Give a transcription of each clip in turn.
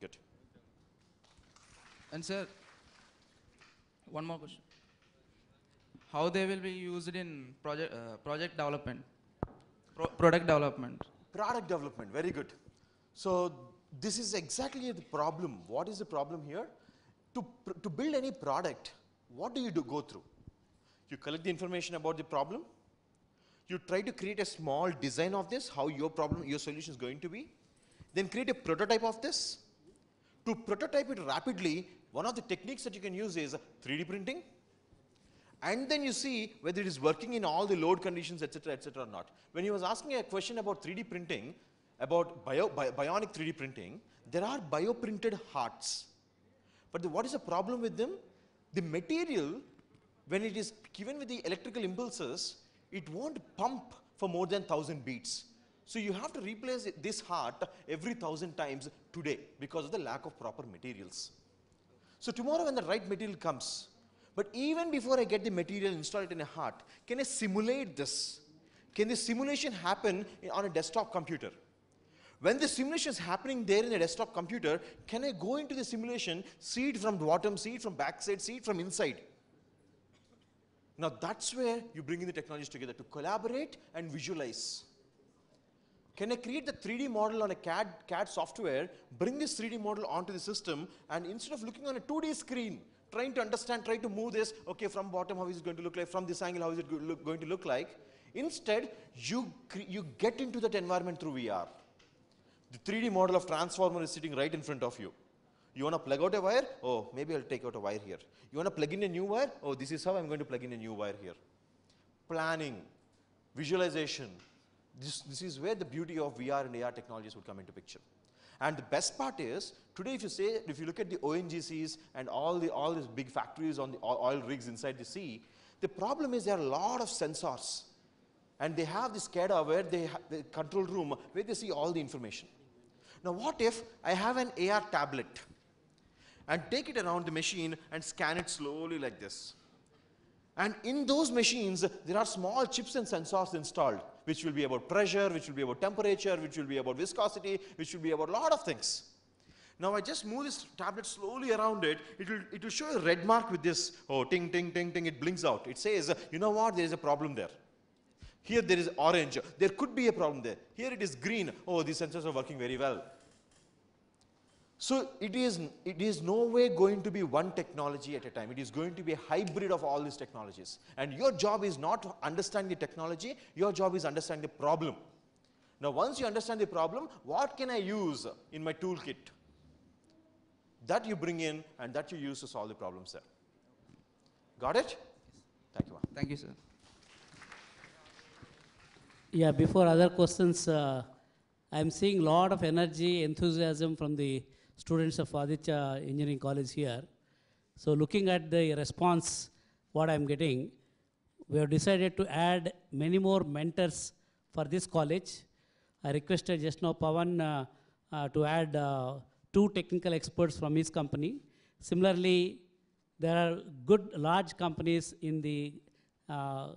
Good. And sir, one more question. How they will be used in project, uh, project development, Pro product development? Product development, very good. So this is exactly the problem. What is the problem here? To, pr- to build any product, what do you do go through? You collect the information about the problem. You try to create a small design of this, how your problem, your solution is going to be. Then create a prototype of this. To prototype it rapidly, one of the techniques that you can use is 3D printing. And then you see whether it is working in all the load conditions, etc., etc., or not. When he was asking a question about 3D printing, about bio, bi- bionic 3D printing, there are bioprinted hearts. But the, what is the problem with them? The material, when it is given with the electrical impulses, it won't pump for more than 1000 beats. So you have to replace this heart every 1000 times today because of the lack of proper materials. So tomorrow when the right material comes, but even before I get the material installed in a heart, can I simulate this? Can the simulation happen on a desktop computer? When the simulation is happening there in a desktop computer, can I go into the simulation, see it from the bottom, see it from backside, see it from inside? Now that's where you bring in the technologies together to collaborate and visualize. Can I create the 3D model on a CAD, CAD software, bring this 3D model onto the system, and instead of looking on a 2D screen, trying to understand, trying to move this, okay, from bottom, how is it going to look like, from this angle, how is it go- look- going to look like? Instead, you, you get into that environment through VR. The 3D model of transformer is sitting right in front of you. You want to plug out a wire? Oh, maybe I'll take out a wire here. You want to plug in a new wire? Oh, this is how I'm going to plug in a new wire here. Planning, visualization. This, this is where the beauty of VR and AR technologies would come into picture. And the best part is, today if you say, if you look at the ONGCs and all, the, all these big factories on the oil rigs inside the sea, the problem is there are a lot of sensors. And they have this SCADA where they the control room where they see all the information. Now what if I have an AR tablet and take it around the machine and scan it slowly like this? And in those machines, there are small chips and sensors installed, which will be about pressure, which will be about temperature, which will be about viscosity, which will be about a lot of things. Now I just move this tablet slowly around it, it will, it will show a red mark with this, oh, ting, ting, ting, ting, it blinks out. It says, you know what, there is a problem there. Here there is orange, there could be a problem there. Here it is green, oh, these sensors are working very well. So it is, it is no way going to be one technology at a time. It is going to be a hybrid of all these technologies. And your job is not to understand the technology, your job is understand the problem. Now once you understand the problem, what can I use in my toolkit? That you bring in and that you use to solve the problems there. Got it? Thank you. ma'am. Thank you, sir. Yeah, before other questions, uh, I'm seeing a lot of energy, enthusiasm from the students of Aditya Engineering College here. So looking at the response, what I'm getting, we have decided to add many more mentors for this college. I requested just now Pawan uh, uh, to add uh, two technical experts from his company. Similarly, there are good large companies in the uh,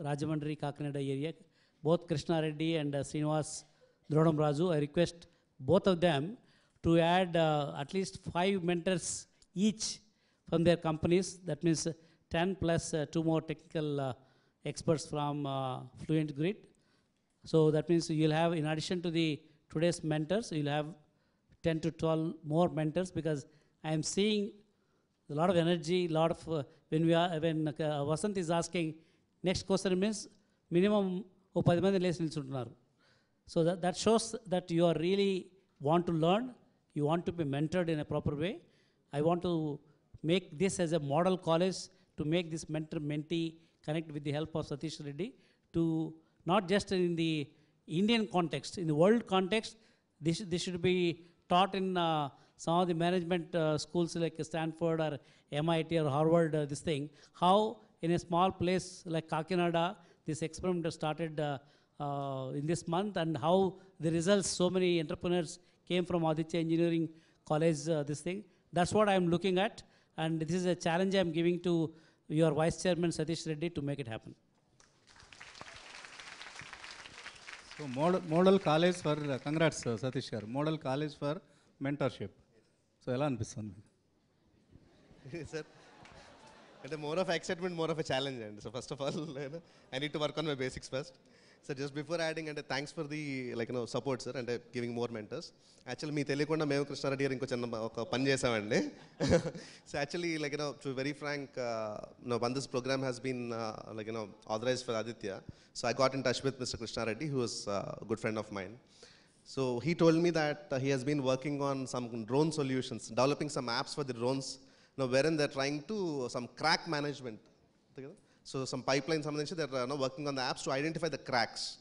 Rajahmundry, area, both Krishna Reddy and uh, Srinivas Drodam Raju. I request both of them to add uh, at least five mentors each from their companies. That means 10 plus uh, two more technical uh, experts from uh, Fluent Grid. So that means you'll have, in addition to the today's mentors, you'll have 10 to 12 more mentors because I am seeing a lot of energy, a lot of, uh, when we are, when uh, Vasanth is asking, next question means minimum ఓ పది మంది లేచి that that that that shows that you are you want to be mentored in a proper way. I want to make this as a model college to make this mentor-mentee connect with the help of Satish Reddy to not just in the Indian context, in the world context, this, this should be taught in uh, some of the management uh, schools like Stanford or MIT or Harvard, uh, this thing, how in a small place like Kakinada, this experiment started uh, uh, in this month and how the results, so many entrepreneurs came from Aditya Engineering College, uh, this thing. That's what I'm looking at. And this is a challenge I'm giving to your Vice Chairman Satish Reddy to make it happen. So model, model college for, uh, congrats uh, Satish garu, model college for mentorship. So ఎలా అనిపిస్తుంది మీకు sir అంటే more of excitement more of a challenge అండి so first of all I need to work on my basics first sir just before adding అంటే thanks for the like no support sir అంటే giving more mentors actually మీ తెలియకుండా మేము కృష్ణారెడ్డి గారు ఇంకో చిన్న ఒక పని చేసామండి so actually like no to very frank no one this programme has been like no authorise for Aditya so I got in touch with mister Krishna Reddy who is good friend of mind So he told me that uh, he has been working on some drone solutions, developing some apps for the drones, you know, wherein they're trying to uh, some crack management. so some pipeline, some they're uh, know, working on the apps to identify the cracks.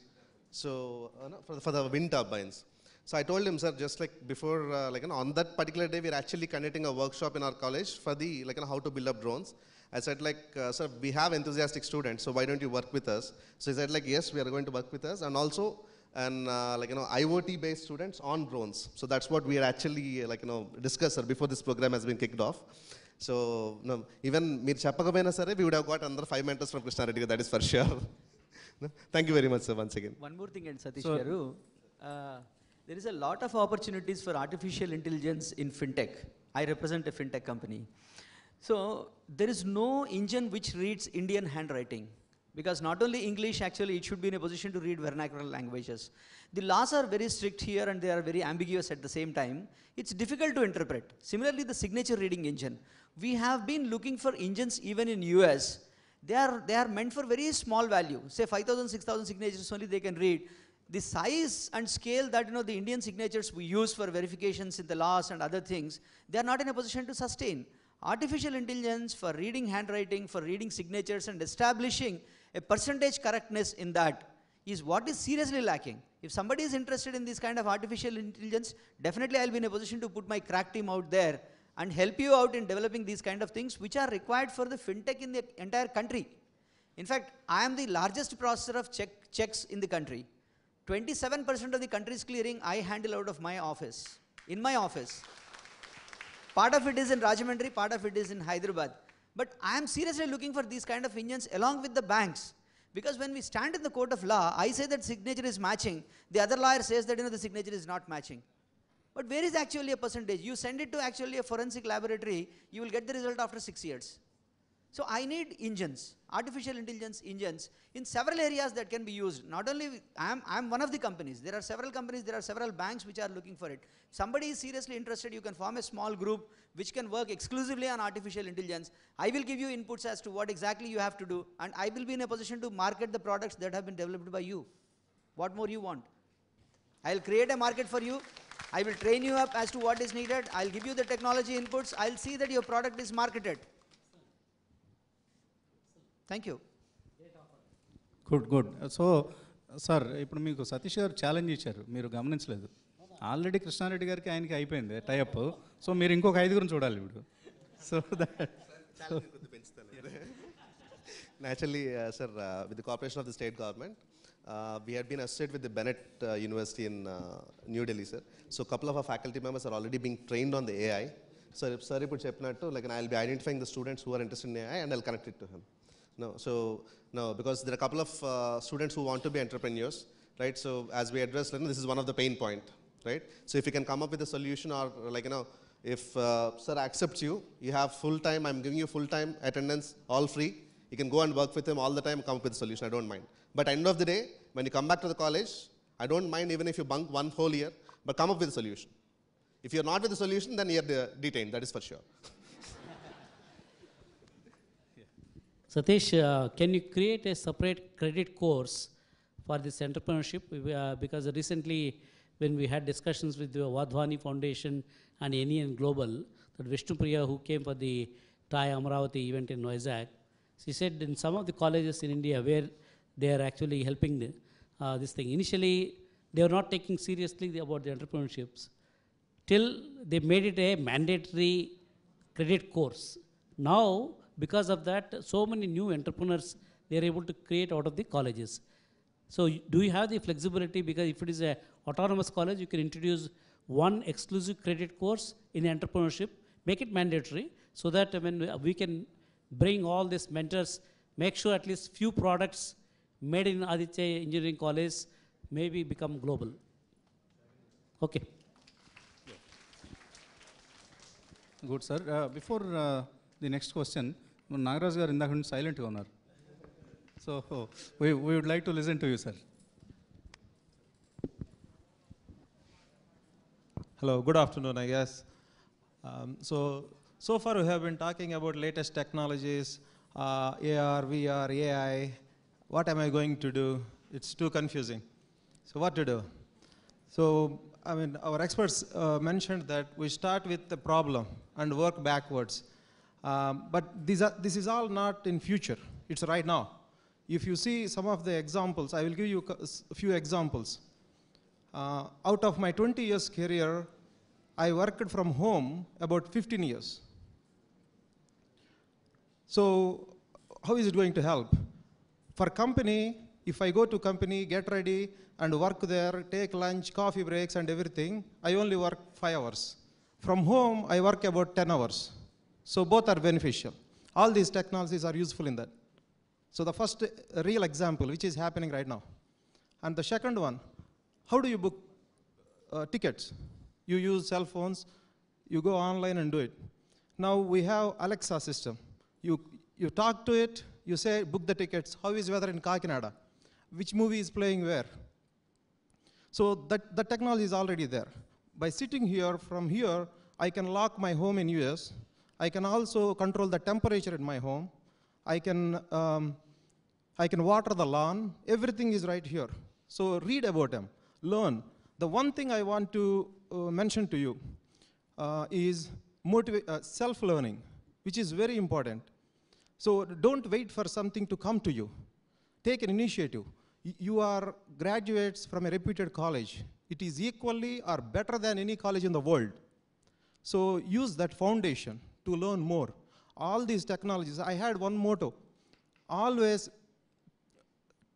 So uh, no, for, the, for the wind turbines. So I told him, sir, just like before, uh, like you know, on that particular day, we're actually conducting a workshop in our college for the like you know, how to build up drones. I said like, uh, sir, we have enthusiastic students, so why don't you work with us? So he said like, yes, we are going to work with us, and also and uh, like you know IoT based students on drones. So that's what we are actually uh, like you know discussed sir, before this program has been kicked off. So no, even మీరు చెప్పకపోయినా సరే we would have got another five mentors from Krishna Reddy. That is for sure. No, Thank you very much sir once again. One more thing, and Satish So- Garu, uh, there is a lot of opportunities for artificial intelligence in fintech. I represent a fintech company. So there is no engine which reads Indian handwriting. Because not only English, actually, it should be in a position to read vernacular languages. The laws are very strict here and they are very ambiguous at the same time. It's difficult to interpret. Similarly, the signature reading engine. We have been looking for engines even in US. They are, they are meant for very small value. Say 5,000, 6,000 signatures only they can read. The size and scale that you know the Indian signatures we use for verifications in the laws and other things, they are not in a position to sustain. Artificial intelligence for reading handwriting, for reading signatures and establishing a percentage correctness in that is what is seriously lacking. If somebody is interested in this kind of artificial intelligence, definitely I'll be in a position to put my crack team out there and help you out in developing these kind of things which are required for the fintech in the entire country. In fact, I am the largest processor of check, checks in the country. 27% of the country's clearing I handle out of my office, in my office. Part of it is in Rajahmundry, part of it is in Hyderabad. But I am seriously looking for these kind of engines along with the banks. Because when we stand in the court of law, I say that signature is matching. The other lawyer says that you know, the signature is not matching. But where is actually a percentage? You send it to actually a forensic laboratory, you will get the result after six years. So I need engines, artificial intelligence engines in several areas that can be used. Not only, I'm, I'm one of the companies. There are several companies, there are several banks which are looking for it. Somebody is seriously interested, you can form a small group which can work exclusively on artificial intelligence. I will give you inputs as to what exactly you have to do and I will be in a position to market the products that have been developed by you. What more you want? I'll create a market for you. I will train you up as to what is needed. I'll give you the technology inputs. I'll see that your product is marketed. Thank you. Good good so sir ఇప్పుడు మీకు సతీష్ గారు challenge ఇచ్చారు మీరు గమనించలేదు already Krishna Reddy గారికి ఆయనకి అయిపోయింది tie up so మీరు ఇంకొక ఐదుగురిని చూడాలి ఇప్పుడు so that Naturally, uh, sir, uh, with the cooperation of the state government, uh, we had been associated with the Bennett uh, University in uh, New Delhi, sir. So a couple of our faculty members are already being trained on the AI. So if sir ఇప్పుడు చెప్పినట్టు like I'll be identifying the students who are interested in AI and I'll connect it to him. No, so no, because there are a couple of uh, students who want to be entrepreneurs, right? So as we address, this is one of the pain point, right? So if you can come up with a solution or like you know, if uh, sir accepts you, you have full time. I'm giving you full time attendance, all free. You can go and work with him all the time. Come up with a solution. I don't mind. But end of the day, when you come back to the college, I don't mind even if you bunk one whole year, but come up with a solution. If you're not with the solution, then you're detained. That is for sure. Satish, uh, can you create a separate credit course for this entrepreneurship? Uh, because recently, when we had discussions with the Wadhwani Foundation and NEN Global, that Vishnu Priya, who came for the TiE Amaravati event in Noisag, she said in some of the colleges in India where they are actually helping the, uh, this thing, initially they were not taking seriously the, about the entrepreneurships till they made it a mandatory credit course. Now, because of that, so many new entrepreneurs, they are able to create out of the colleges. So do you have the flexibility? Because if it is an autonomous college, you can introduce one exclusive credit course in entrepreneurship, make it mandatory, so that when we can bring all these mentors, make sure at least few products made in Aditya Engineering College maybe become global. Okay. Good, sir. Uh, before uh, the next question, Nagaraj గారు ఇందాక నుండి సైలెంట్గా ఉన్నారు so we would like to listen to you sir Hello, good afternoon, I guess. Um, so, so far we have been talking about latest technologies, uh, AR, VR, AI. What am I going to do? It's too confusing. So, what to do? So, I mean, our experts uh, mentioned that we start with the problem and work backwards. Um, but these are, this is all not in future. It's right now. If you see some of the examples, I will give you a few examples. Uh, out of my 20 years career, I worked from home about 15 years. So, how is it going to help? For company, if I go to company, get ready and work there, take lunch, coffee breaks and everything, I only work five hours. From home, I work about 10 hours. So both are beneficial. All these technologies are useful in that. So the first uh, real example, which is happening right now. And the second one, how do you book uh, tickets? You use cell phones, you go online and do it. Now we have Alexa system. You, you talk to it, you say, book the tickets. How is weather in Kakinada? Which movie is playing where? So that, the technology is already there. By sitting here, from here, I can lock my home in US. I can also control the temperature in my home. I can, um, I can water the lawn. Everything is right here. So read about them, learn. The one thing I want to uh, mention to you uh, is uh, self-learning, which is very important. So don't wait for something to come to you. Take an initiative. You are graduates from a reputed college. It is equally or better than any college in the world. So use that foundation to learn more. All these technologies, I had one motto always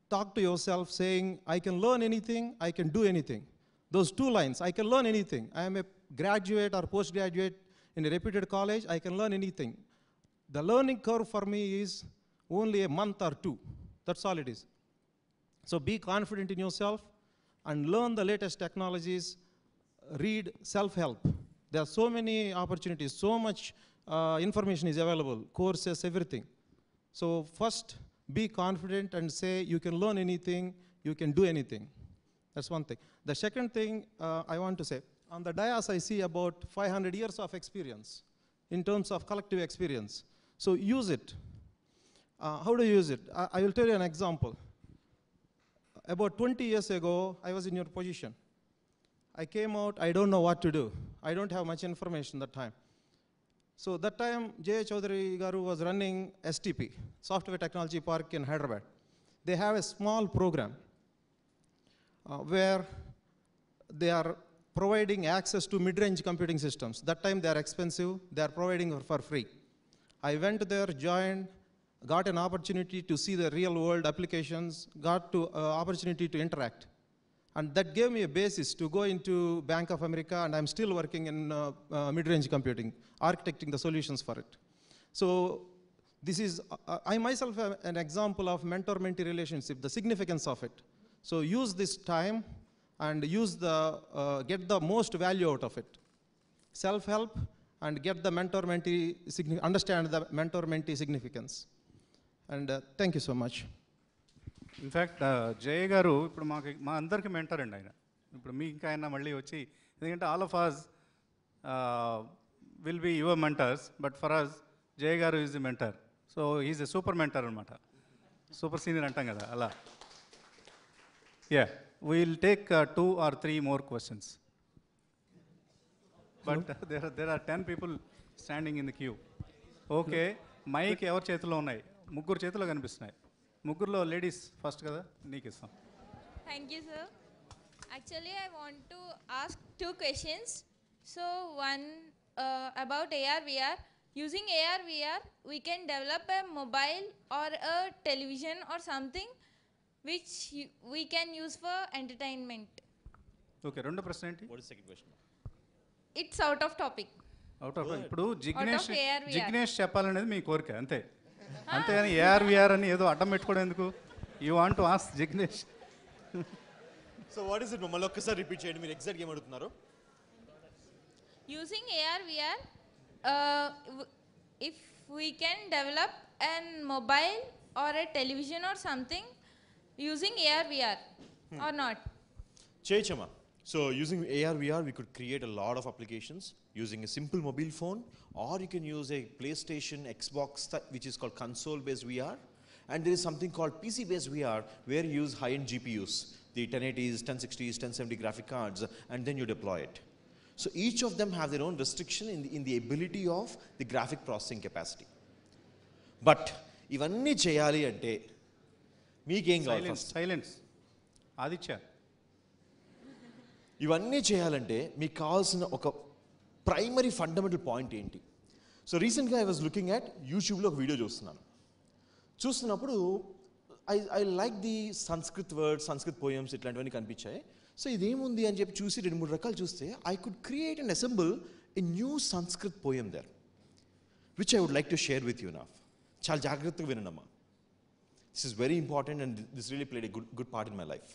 talk to yourself saying, I can learn anything, I can do anything. Those two lines, I can learn anything. I am a graduate or postgraduate in a reputed college, I can learn anything. The learning curve for me is only a month or two. That's all it is. So be confident in yourself and learn the latest technologies. Read self help. There are so many opportunities, so much uh, information is available, courses, everything. So, first, be confident and say you can learn anything, you can do anything. That's one thing. The second thing uh, I want to say on the dais, I see about 500 years of experience in terms of collective experience. So, use it. Uh, how do you use it? I, I will tell you an example. About 20 years ago, I was in your position. I came out, I don't know what to do. I don't have much information that time. So that time, J. Chowdary Garu was running STP, Software Technology Park in Hyderabad. They have a small program uh, where they are providing access to mid-range computing systems. That time they are expensive, they are providing for free. I went there, joined, got an opportunity to see the real world applications, got to uh, opportunity to interact. And that gave me a basis to go into Bank of America, and I'm still working in uh, uh, mid-range computing, architecting the solutions for it. So this is, uh, I myself am an example of mentor-mentee relationship, the significance of it. So use this time and use the, uh, get the most value out of it. Self-help and get the mentor-mentee, understand the mentor-mentee significance. And uh, thank you so much. In fact Jaya గారు ఇప్పుడు మాకు మా అందరికి mentor అండి ఆయన. ఇప్పుడు మీ ఇంకా ఆయన మళ్ళీ వచ్చి ఎందుకంటే all of us will be your mentors but for us Jaya గారు is the mentor so is a super mentor అనమాట సూపర్ సీనియర్ అంటాం కదా అలా. Yeah will take two or three more questions but there there are ten people standing in the queue okay mike ఎవరి చేతిలో ఉన్నాయి? ముగ్గురు చేతిలో కనిపిస్తున్నాయి. ముగ్గురులో లేడీస్ ఫస్ట్ కదా నీకు ఇస్తాం Thank you, sir. Actually, I want to ask two questions. So, one uh, about AR VR. Using AR VR, we can develop a mobile or a television or something which you, we can use for entertainment. Okay రెండో ప్రశ్న ఏంటి What is the second question? It's out of topic. Out of ఇప్పుడు Jignesh AR, VR. Jignesh చెప్పాలనేది మీ కోరిక అంతే అంతేగాని AR VR అని ఏదో అడ్డం పెట్టుకోవడం ఎందుకు? You want to ask Jignesh so what is it మమ్మల్ని ఒక్కసారి రిపీట్ చేయండి. మీరు ఎగ్జాక్ట్ ఏం అడుగుతున్నారు? Using AR VR if we can develop and mobile or a television or something using AR VR or not చేయొచ్చమ్మా So using AR VR, we could create a lot of applications using a simple mobile phone, or you can use a PlayStation, Xbox, th- which is called console-based VR, and there is something called PC-based VR, where you use high-end GPUs, the 1080s, 1060s, 1070 graphic cards, and then you deploy it. So each of them have their own restriction in the, in the ability of the graphic processing capacity. But ఇవన్నీ చేయాలి అంటే మీకేం కావాలి silence first silence Aditya ఇవన్నీ చేయాలంటే మీకు కావాల్సిన ఒక ప్రైమరీ ఫండమెంటల్ పాయింట్ ఏంటి? సో రీసెంట్గా ఐ వాజ్ లుకింగ్ అట్ యూట్యూబ్లో ఒక వీడియో చూస్తున్నాను. చూస్తున్నప్పుడు I I like the Sanskrit words Sanskrit poems ఇట్లాంటివన్నీ కనిపించాయి. సో ఇదేముంది అని చెప్పి చూసి రెండు మూడు రకాలు చూస్తే I could create and assemble a new Sanskrit poem there which I would like to share with you నాఫ్ చాలా జాగ్రత్తగా వినమ్మా this is very important and this really played a good good part in my life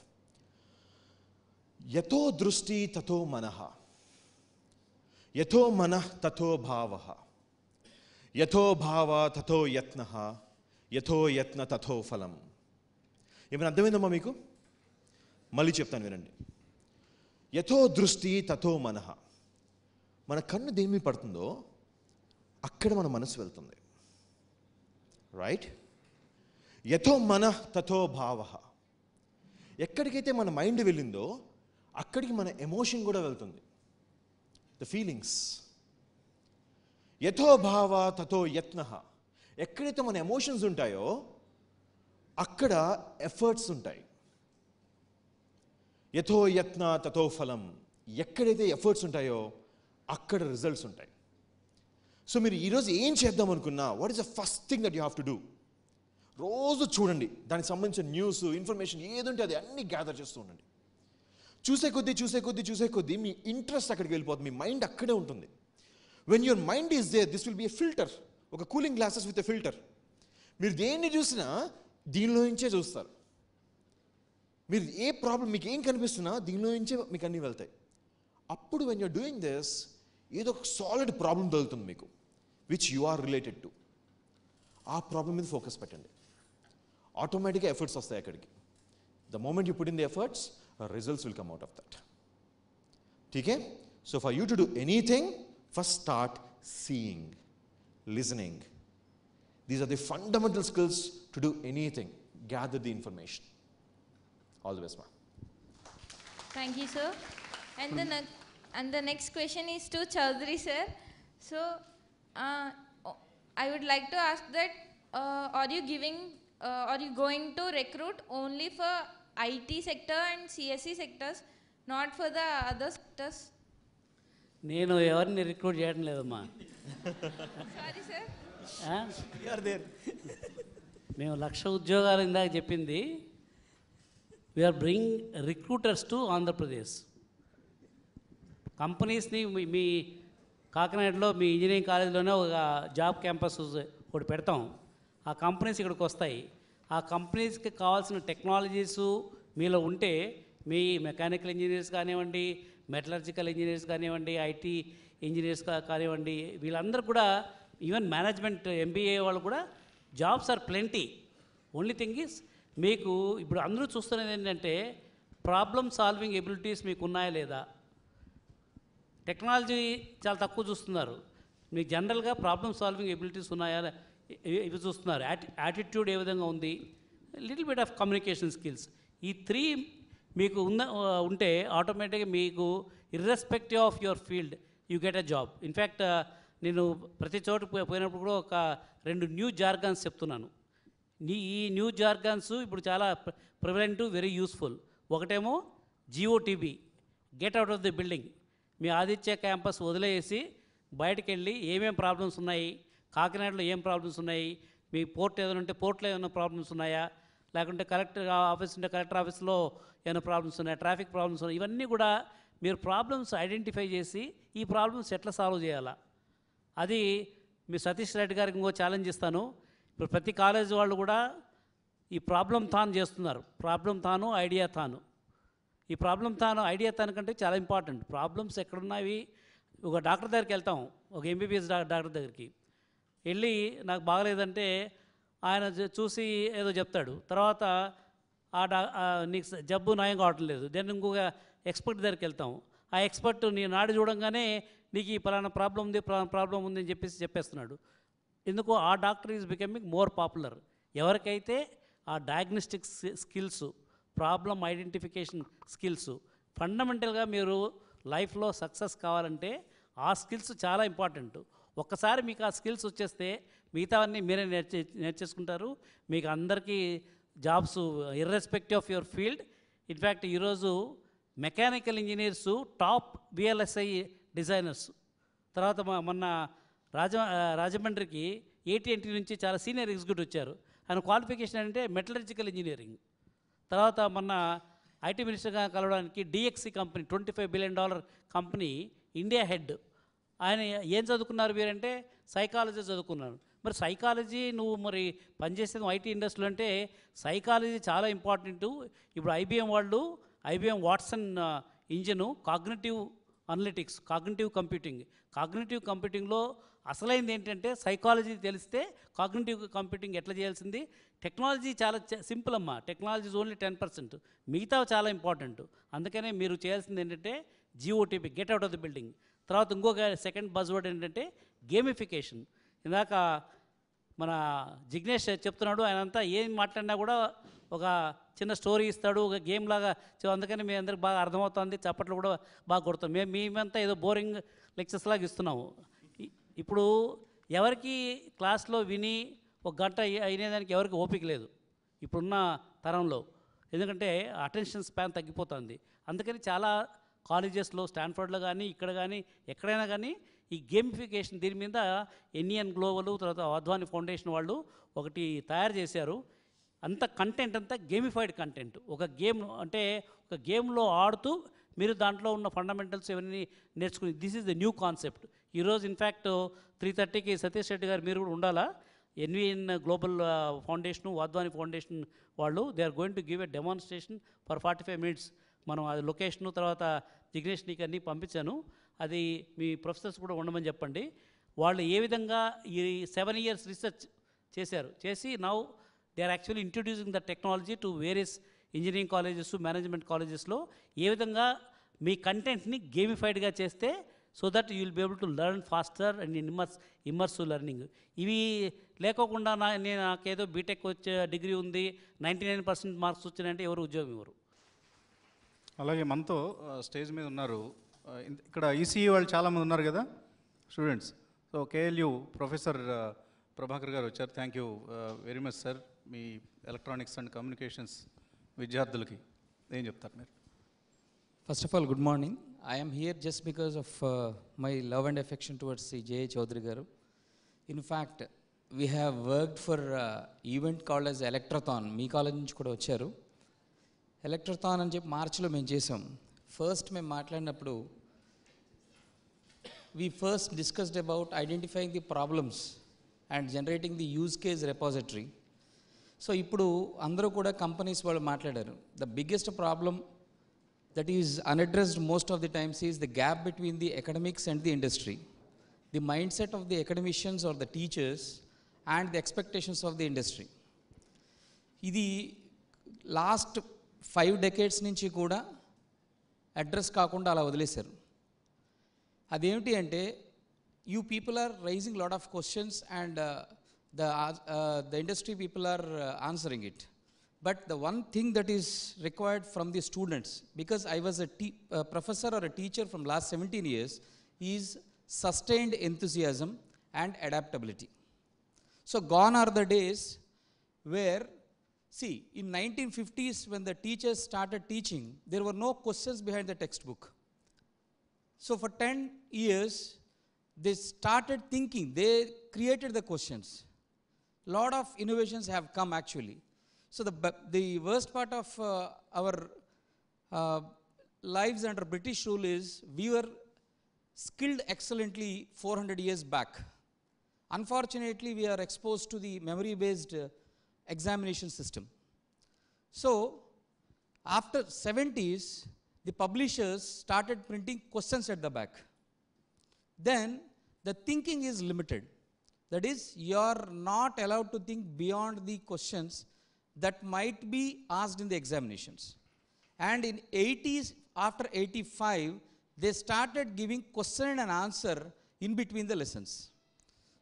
యథో దృష్టి తథో మనః. యథో మనః తథో భావ. యథో భావ తథో యత్న. యథో యత్న తథో ఫలం. ఏమైనా అర్థమైందమ్మా మీకు? మళ్ళీ చెప్తాను వినండి. యథో దృష్టి తథో మనః. మన కన్ను దేమి పడుతుందో అక్కడ మన మనసు వెళ్తుంది. రైట్ యథో మన తథో భావ. ఎక్కడికైతే మన మైండ్ వెళ్ళిందో అక్కడికి మన ఎమోషన్ కూడా వెళ్తుంది. ద ఫీలింగ్స్ యథో భావ తథో యత్న. ఎక్కడైతే మన ఎమోషన్స్ ఉంటాయో అక్కడ ఎఫర్ట్స్ ఉంటాయి. యథో యత్న తథో ఫలం. ఎక్కడైతే ఎఫర్ట్స్ ఉంటాయో అక్కడ రిజల్ట్స్ ఉంటాయి. సో మీరు ఈరోజు ఏం చేద్దాం అనుకున్నా what is the first thing that you have to do రోజు చూడండి. దానికి సంబంధించిన న్యూస్ ఇన్ఫర్మేషన్ ఏదుంటే అది అన్ని గ్యాదర్ చేస్తూ ఉండండి. చూసే కొద్దీ చూసే కొద్దీ చూసే కొద్దీ మీ ఇంట్రెస్ట్ అక్కడికి వెళ్ళిపోతుంది. మీ మైండ్ అక్కడే ఉంటుంది. When your mind is there this will be a filter ఒక cooling glasses with a filter మీరు దేన్ని చూసినా దీనిలో నుంచే చూస్తారు. మీరు ఏ ప్రాబ్లం మీకు ఏం కనిపిస్తున్నా దీనిలో నుంచే మీకు అన్నీ వెళ్తాయి. అప్పుడు వెన్ యూర్ డూయింగ్ దిస్ ఏదో ఒక సాలిడ్ ప్రాబ్లం తగులుతుంది మీకు which you are related to ఆ ప్రాబ్లం మీద ఫోకస్ పెట్టండి. ఆటోమేటిక్గా ఎఫర్ట్స్ వస్తాయి అక్కడికి. The moment you put in the efforts Uh, results will come out of that. Okay? So for you to do anything, first start seeing, listening. These are the fundamental skills to do anything. Gather the information. All the best, ma'am. Thank you, sir. And the, and the next question is to Chowdary, sir. So, uh, I would like to ask that uh, are you giving, uh, are you going to recruit only for IT sector and CSE sectors, not for the other sectors? నేను ఎవరిని recruit చేయడం లేదమ్మా Sorry, sir. ఆ? మేము లక్ష ఉద్యోగాలు ఇందాక చెప్పింది we are bring recruiters to Andhra Pradesh కంపెనీస్ని మీ మీ కాకినాడలో మీ ఇంజనీరింగ్ కాలేజీలోనే ఒక జాబ్ క్యాంపస్ ఒకటి పెడతాం ఆ కంపెనీస్ ఇక్కడికి వస్తాయి ఆ కంపెనీస్కి కావాల్సిన టెక్నాలజీస్ మీలో ఉంటే మీ మెకానికల్ ఇంజనీర్స్ కానివ్వండి మెటలర్జికల్ ఇంజనీర్స్ కానివ్వండి ఐటీ ఇంజనీర్స్ కానివ్వండి వీళ్ళందరూ కూడా ఈవెన్ మేనేజ్మెంట్ ఎంబీఏ వాళ్ళు కూడా jobs are plenty. Only thing is మీకు ఇప్పుడు అందరూ చూస్తున్నది ఏంటంటే ప్రాబ్లమ్ సాల్వింగ్ ఎబిలిటీస్ మీకు ఉన్నాయా లేదా? టెక్నాలజీ చాలా తక్కువ చూస్తున్నారు. మీకు జనరల్గా ప్రాబ్లమ్ సాల్వింగ్ ఎబిలిటీస్ ఉన్నాయా? ఇవి- చూస్తున్నారు. యాటి యాటిట్యూడ్ ఏ విధంగా ఉంది? Little bit of communication skills. ఈ త్రీ మీకు ఉన్న ఉంటే ఆటోమేటిక్గా మీకు irrespective of your field you get a job in fact నేను ప్రతి చోట పోయినప్పుడు కూడా ఒక రెండు న్యూ జార్గాన్స్ చెప్తున్నాను. నీ ఈ న్యూ జార్గాన్స్ ఇప్పుడు చాలా ప్రివలెంట్ వెరీ యూస్ఫుల్ ఒకటేమో GOTB get out of the building me Aditya campus వదిలేసి బయటకు వెళ్ళి ప్రాబ్లమ్స్ ఉన్నాయి? కాకినాడలో ఏం ప్రాబ్లమ్స్ ఉన్నాయి? మీ పోర్ట్ ఏదైనా ఉంటే పోర్ట్లో ఏమైనా ప్రాబ్లమ్స్ ఉన్నాయా? లేకుంటే కలెక్టర్ ఆఫీస్ ఉంటే కలెక్టర్ ఆఫీస్లో ఏమైనా ప్రాబ్లమ్స్ ఉన్నాయా? ట్రాఫిక్ ప్రాబ్లమ్స్ ఉన్నాయి? ఇవన్నీ కూడా మీరు ప్రాబ్లమ్స్ ఐడెంటిఫై చేసి ఈ ప్రాబ్లమ్స్ ఎట్లా సాల్వ్ చేయాలా? అది మీ సతీష్ రెడ్డి గారికి ఇంకో ఛాలెంజ్ ఇస్తాను. ఇప్పుడు ప్రతి కాలేజ్ వాళ్ళు కూడా ఈ ప్రాబ్లం తాను చేస్తున్నారు. ప్రాబ్లం తాను ఐడియా తాను. ఈ ప్రాబ్లం తాను ఐడియా తాను కంటే చాలా ఇంపార్టెంట్ ప్రాబ్లమ్స్ ఎక్కడున్నాయి? ఒక డాక్టర్ దగ్గరికి వెళ్తాం. ఒక ఎంబీబీఎస్ డాక్టర్ దగ్గరికి. వెళ్ళి నాకు బాగలేదంటే ఆయన చూసి ఏదో చెప్తాడు. తర్వాత ఆ డా నీకు జబ్బు నయం కావటం లేదు. దెన్ ఇంకొక ఎక్స్పర్ట్ దగ్గరికి వెళ్తాం. ఆ ఎక్స్పర్ట్ నీ నాడు చూడంగానే నీకు ఈ పలానా ప్రాబ్లం ఉంది పలానా ప్రాబ్లం ఉంది అని చెప్పేసి చెప్పేస్తున్నాడు. ఎందుకు ఆ doctor is becoming more popular. ఎవరికైతే ఆ diagnostic skills problem identification skills ఫండమెంటల్గా మీరు లైఫ్లో సక్సెస్ కావాలంటే ఆ స్కిల్స్ చాలా ఇంపార్టెంట్. ఒక్కసారి మీకు ఆ స్కిల్స్ వచ్చేస్తే మిగతావన్నీ మీరే నేర్చే నేర్చేసుకుంటారు. మీకు అందరికీ jobs irrespective of your field in fact ఈరోజు mechanical engineers top VLSI designers. తర్వాత మొన్న రాజ రాజమండ్రికి ఏటీఎన్టీ నుంచి చాలా సీనియర్ ఎగ్జిక్యూటివ్ వచ్చారు. ఆయన క్వాలిఫికేషన్ అంటే మెటలర్జికల్ ఇంజనీరింగ్. తర్వాత మొన్న ఐటీ మినిస్టర్గా కలవడానికి DXC company twenty five billion dollar company India head ఆయన ఏం చదువుకున్నారు మీరంటే సైకాలజీ చదువుకున్నారు. మరి సైకాలజీ నువ్వు మరి పనిచేసేది ఐటీ ఇండస్ట్రీలో అంటే సైకాలజీ చాలా ఇంపార్టెంట్ ఇప్పుడు ఐబిఎం వాళ్ళు IBM Watson engine cognitive analytics cognitive computing cognitive కంప్యూటింగ్లో అసలైంది ఏంటంటే సైకాలజీ తెలిస్తే కాగ్నిటివ్ కంప్యూటింగ్ ఎట్లా చేయాల్సింది? టెక్నాలజీ చాలా సింపుల్ అమ్మా. టెక్నాలజీ ఓన్లీ టెన్ పర్సెంట్ మిగతా చాలా ఇంపార్టెంట్ అందుకనే మీరు చేయాల్సింది ఏంటంటే GOTP get out of the building తర్వాత ఇంకొక సెకండ్ బజ్ వర్డ్ ఏంటంటే గేమిఫికేషన్ ఇందాక మన జిగ్నేష్ చెప్తున్నాడు ఆయన అంతా ఏం మాట్లాడినా కూడా ఒక చిన్న స్టోరీ ఇస్తాడు ఒక గేమ్ లాగా. అందుకని మీ అందరికి బాగా అర్థమవుతుంది చప్పట్లు కూడా బాగా కొడతాం మేము మేమంతా ఏదో బోరింగ్ లెక్చర్స్ లాగా ఇస్తున్నాము. ఇప్పుడు ఎవరికి క్లాస్లో విని ఒక గంట అయ్యే- అయినేదానికి ఎవరికి ఓపిక లేదు ఇప్పుడున్న తరంలో. ఎందుకంటే అటెన్షన్ స్పాన్ తగ్గిపోతుంది. అందుకని చాలా కాలేజెస్లో స్టాన్ఫర్డ్లో కానీ ఇక్కడ కానీ ఎక్కడైనా కానీ ఈ గేమిఫికేషన్ దీని మీద ఎన్ఈఎన్ గ్లోబల్ తర్వాత అద్వాని ఫౌండేషన్ వాళ్ళు ఒకటి తయారు చేశారు. అంత కంటెంట్ అంతా గేమిఫైడ్ కంటెంట్ ఒక గేమ్ అంటే ఒక గేమ్లో ఆడుతూ మీరు దాంట్లో ఉన్న ఫండమెంటల్స్ ఇవన్నీ నేర్చుకుని this is the new concept ఈరోజు ఇన్ఫ్యాక్ట్ త్రీ థర్టీకి సతీష్ రెడ్డి గారు మీరు కూడా ఉండాలా? NVN global foundation Wadhwani foundation వాళ్ళు they are going to give a demonstration for forty five minutes మనం అది లొకేషను తర్వాత జిగ్నేష్ నీకు అన్నీ పంపించాను. అది మీ ప్రొఫెసర్స్ కూడా ఉండమని చెప్పండి. వాళ్ళు ఏ విధంగా ఈ సెవెన్ ఇయర్స్ రీసెర్చ్ చేశారు చేసి now they are actually introducing the technology to various engineering colleges management కాలేజెస్లో ఏ విధంగా మీ కంటెంట్ని గేమిఫైడ్గా చేస్తే so that you will be able to learn faster and immerse immersive learning. ఇవి లేకోకుండా నా నేను నాకేదో బీటెక్ వచ్చే డిగ్రీ ఉంది నైంటీ నైన్ పర్సెంట్ మార్క్స్ వచ్చినాయంటే ఎవరు ఉద్యోగం ఇవ్వరు. అలాగే మనతో స్టేజ్ మీద ఉన్నారు. ఇక్కడ ఈసీఈ వాళ్ళు చాలామంది ఉన్నారు కదా? Students so KLU professor Prabhakar గారు వచ్చారు. Thank you very much sir me electronics and communications విద్యార్థులకి ఏం చెప్తారు మీరు? First of all good morning I'm here just because of my love and affection towards Shri J Chowdary గారు in fact we have worked for event college electrathon me college నుంచి కూడా వచ్చారు. ఎలక్ట్రోథాన్ అని చెప్పి మార్చిలో మేము చేసాం. ఫస్ట్ మేము మాట్లాడినప్పుడు we first discussed about identifying the problems and generating the use case repository so ఇప్పుడు అందరూ కూడా కంపెనీస్ వాళ్ళు మాట్లాడారు. The biggest problem that is unaddressed most of the times is the gap between the academics and the industry the mindset of the academicians or the teachers and the expectations of the industry ఇది last five decades నుంచి కూడా address కాకుండా అలా వదిలేశారు అదేమిటి అంటే you people are raising lot of questions and the the industry people are answering it but the one thing that is required from the students because I was a T professor or a teacher from last seventeen years is sustained ఎంథుసియాజం and adaptability So gone are the days where, see, in 1950s when the teachers started teaching, there were no questions behind the textbook. So for 10 years, they started thinking, they created the questions. Lot of innovations have come actually. So the, the worst part of uh, our uh, lives under British rule is we were skilled excellently 400 years back. Unfortunately, we are exposed to the memory based uh, examination system. So, after 70s, the publishers started printing questions at the back. then the thinking is limited. That is, you are not allowed to think beyond the questions that might be asked in the examinations. And in 80s, after 85, they started giving question and answer in between the lessons.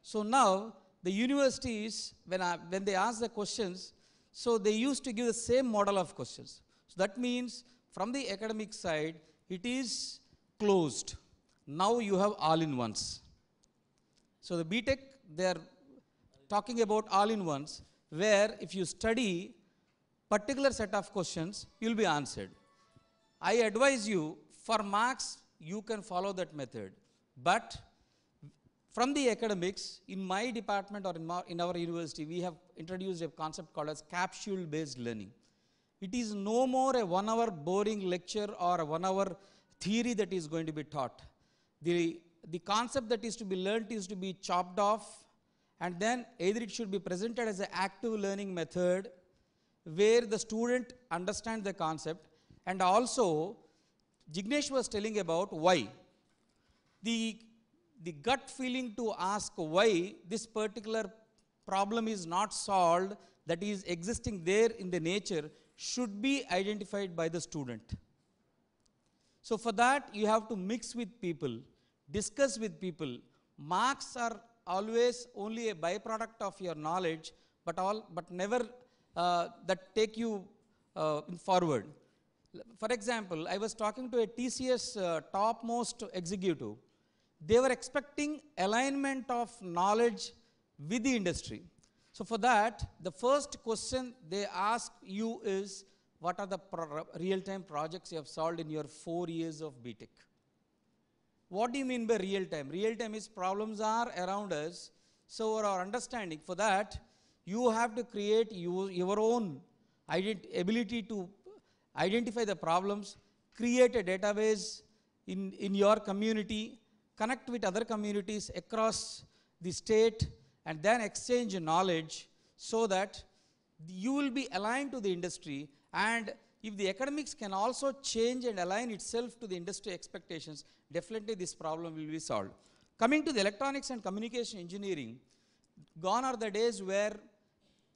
So now the universities, when, I, when they ask the questions, so they used to give the same model of questions. So that means from the academic side, it is closed. Now you have all-in-ones. So the BTech, they are talking about all-in-ones, where if you study particular set of questions, you will be answered. I advise you, for marks, you can follow that method. But from the academics, in my department or in, my, in our university, we have introduced a concept called as capsule-based learning. It is no more a one-hour boring lecture or a one-hour theory that is going to be taught. The, the concept that is to be learnt is to be chopped off and then either it should be presented as an active learning method where the student understands the concept and also Jignesh was telling about why. The, the gut feeling to ask why this particular problem is not solved that is existing there in the nature should be identified by the student. So for that you have to mix with people, discuss with people. Marks are always only a byproduct of your knowledge, but all but never uh, that take you uh, forward. For example, I was talking to a TCS uh, topmost executive. They were expecting alignment of knowledge with the industry. So for that, the first question they ask you is, what are the real-time projects you have solved in your four years of BTech? What do you mean by real-time? Real-time is problems are around us. So our understanding for that, you have to create you, your own ability to identify the problems, create a database in, in your community, connect with other communities across the state, and then exchange knowledge so that you will be aligned to the industry. And if the academics can also change and align itself to the industry expectations, definitely this problem will be solved. Coming to the electronics and communication engineering, gone are the days where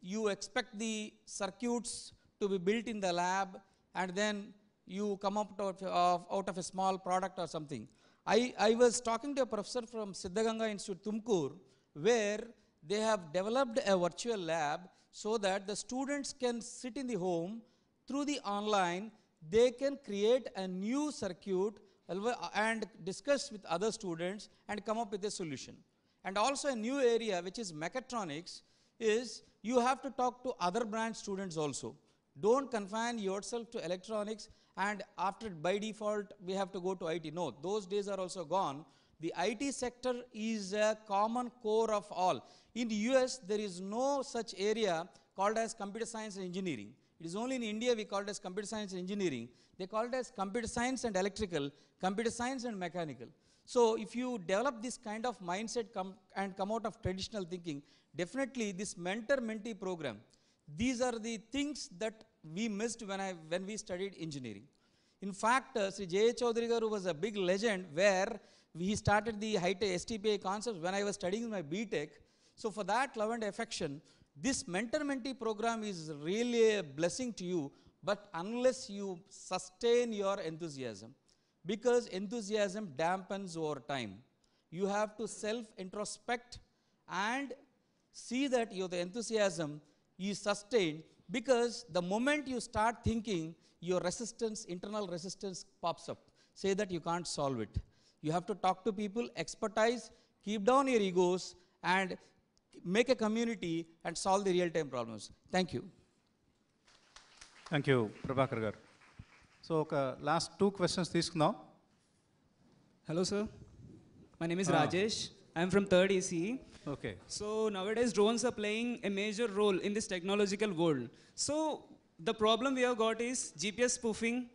you expect the circuits to be built in the lab and then you come up out of, out of a small product or something. I, I was talking to a professor from Siddaganga Institute, Tumkur, where they have developed a virtual lab so that the students can sit in the home through the online, they can create a new circuit and discuss with other students and come up with a solution. And also a new area which is mechatronics is you have to talk to other branch students also. Don't confine yourself to electronics and after by default we have to go to IT. No, those days are also gone. The IT sector is a common core of all. In the US, there is no such area called as computer science and engineering. It is only in India we call it as computer science and engineering. They call it as computer science and electrical, computer science and mechanical. So if you develop this kind of mindset come and come out of traditional thinking, definitely this mentor-mentee program, these are the things that we missed when, I, when we studied engineering. In fact, uh, Sri J. Chowdary Garu was a big legend where he started the high-tech STPI concepts when I was studying my BTech. So for that love and affection, this mentor-mentee program is really a blessing to you, but unless you sustain your enthusiasm, because enthusiasm dampens over time. You have to self-introspect and see that your enthusiasm is sustained because the moment you start thinking, your resistance, internal resistance pops up. Say that you can't solve it. You have to talk to people, expertise, keep down your egos, and make a community and solve the real-time problems. Thank you. Thank you, Prabhakar gar. So, okay, last two questions this now. Hello, sir. My name is ah. Rajesh. I'm from 3rd ECE. Okay So nowadays drones are playing a major role in this technological world. So the problem we have got is GPS spoofing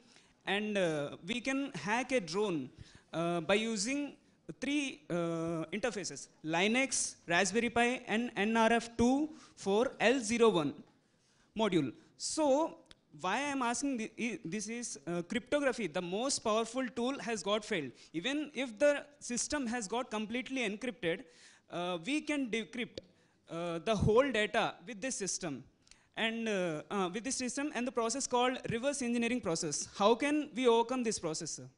and uh, we can hack a drone uh, by using three uh, interfaces, Linux, Raspberry Pi and NRF2 for L01 module. So why I'm asking i- this is uh, cryptography, the most powerful tool has got failed. Even if the system has got completely encrypted, we can decrypt uh, the whole data with this system. And uh, uh, with this system and the process called reverse engineering process. How can we overcome this process, sir?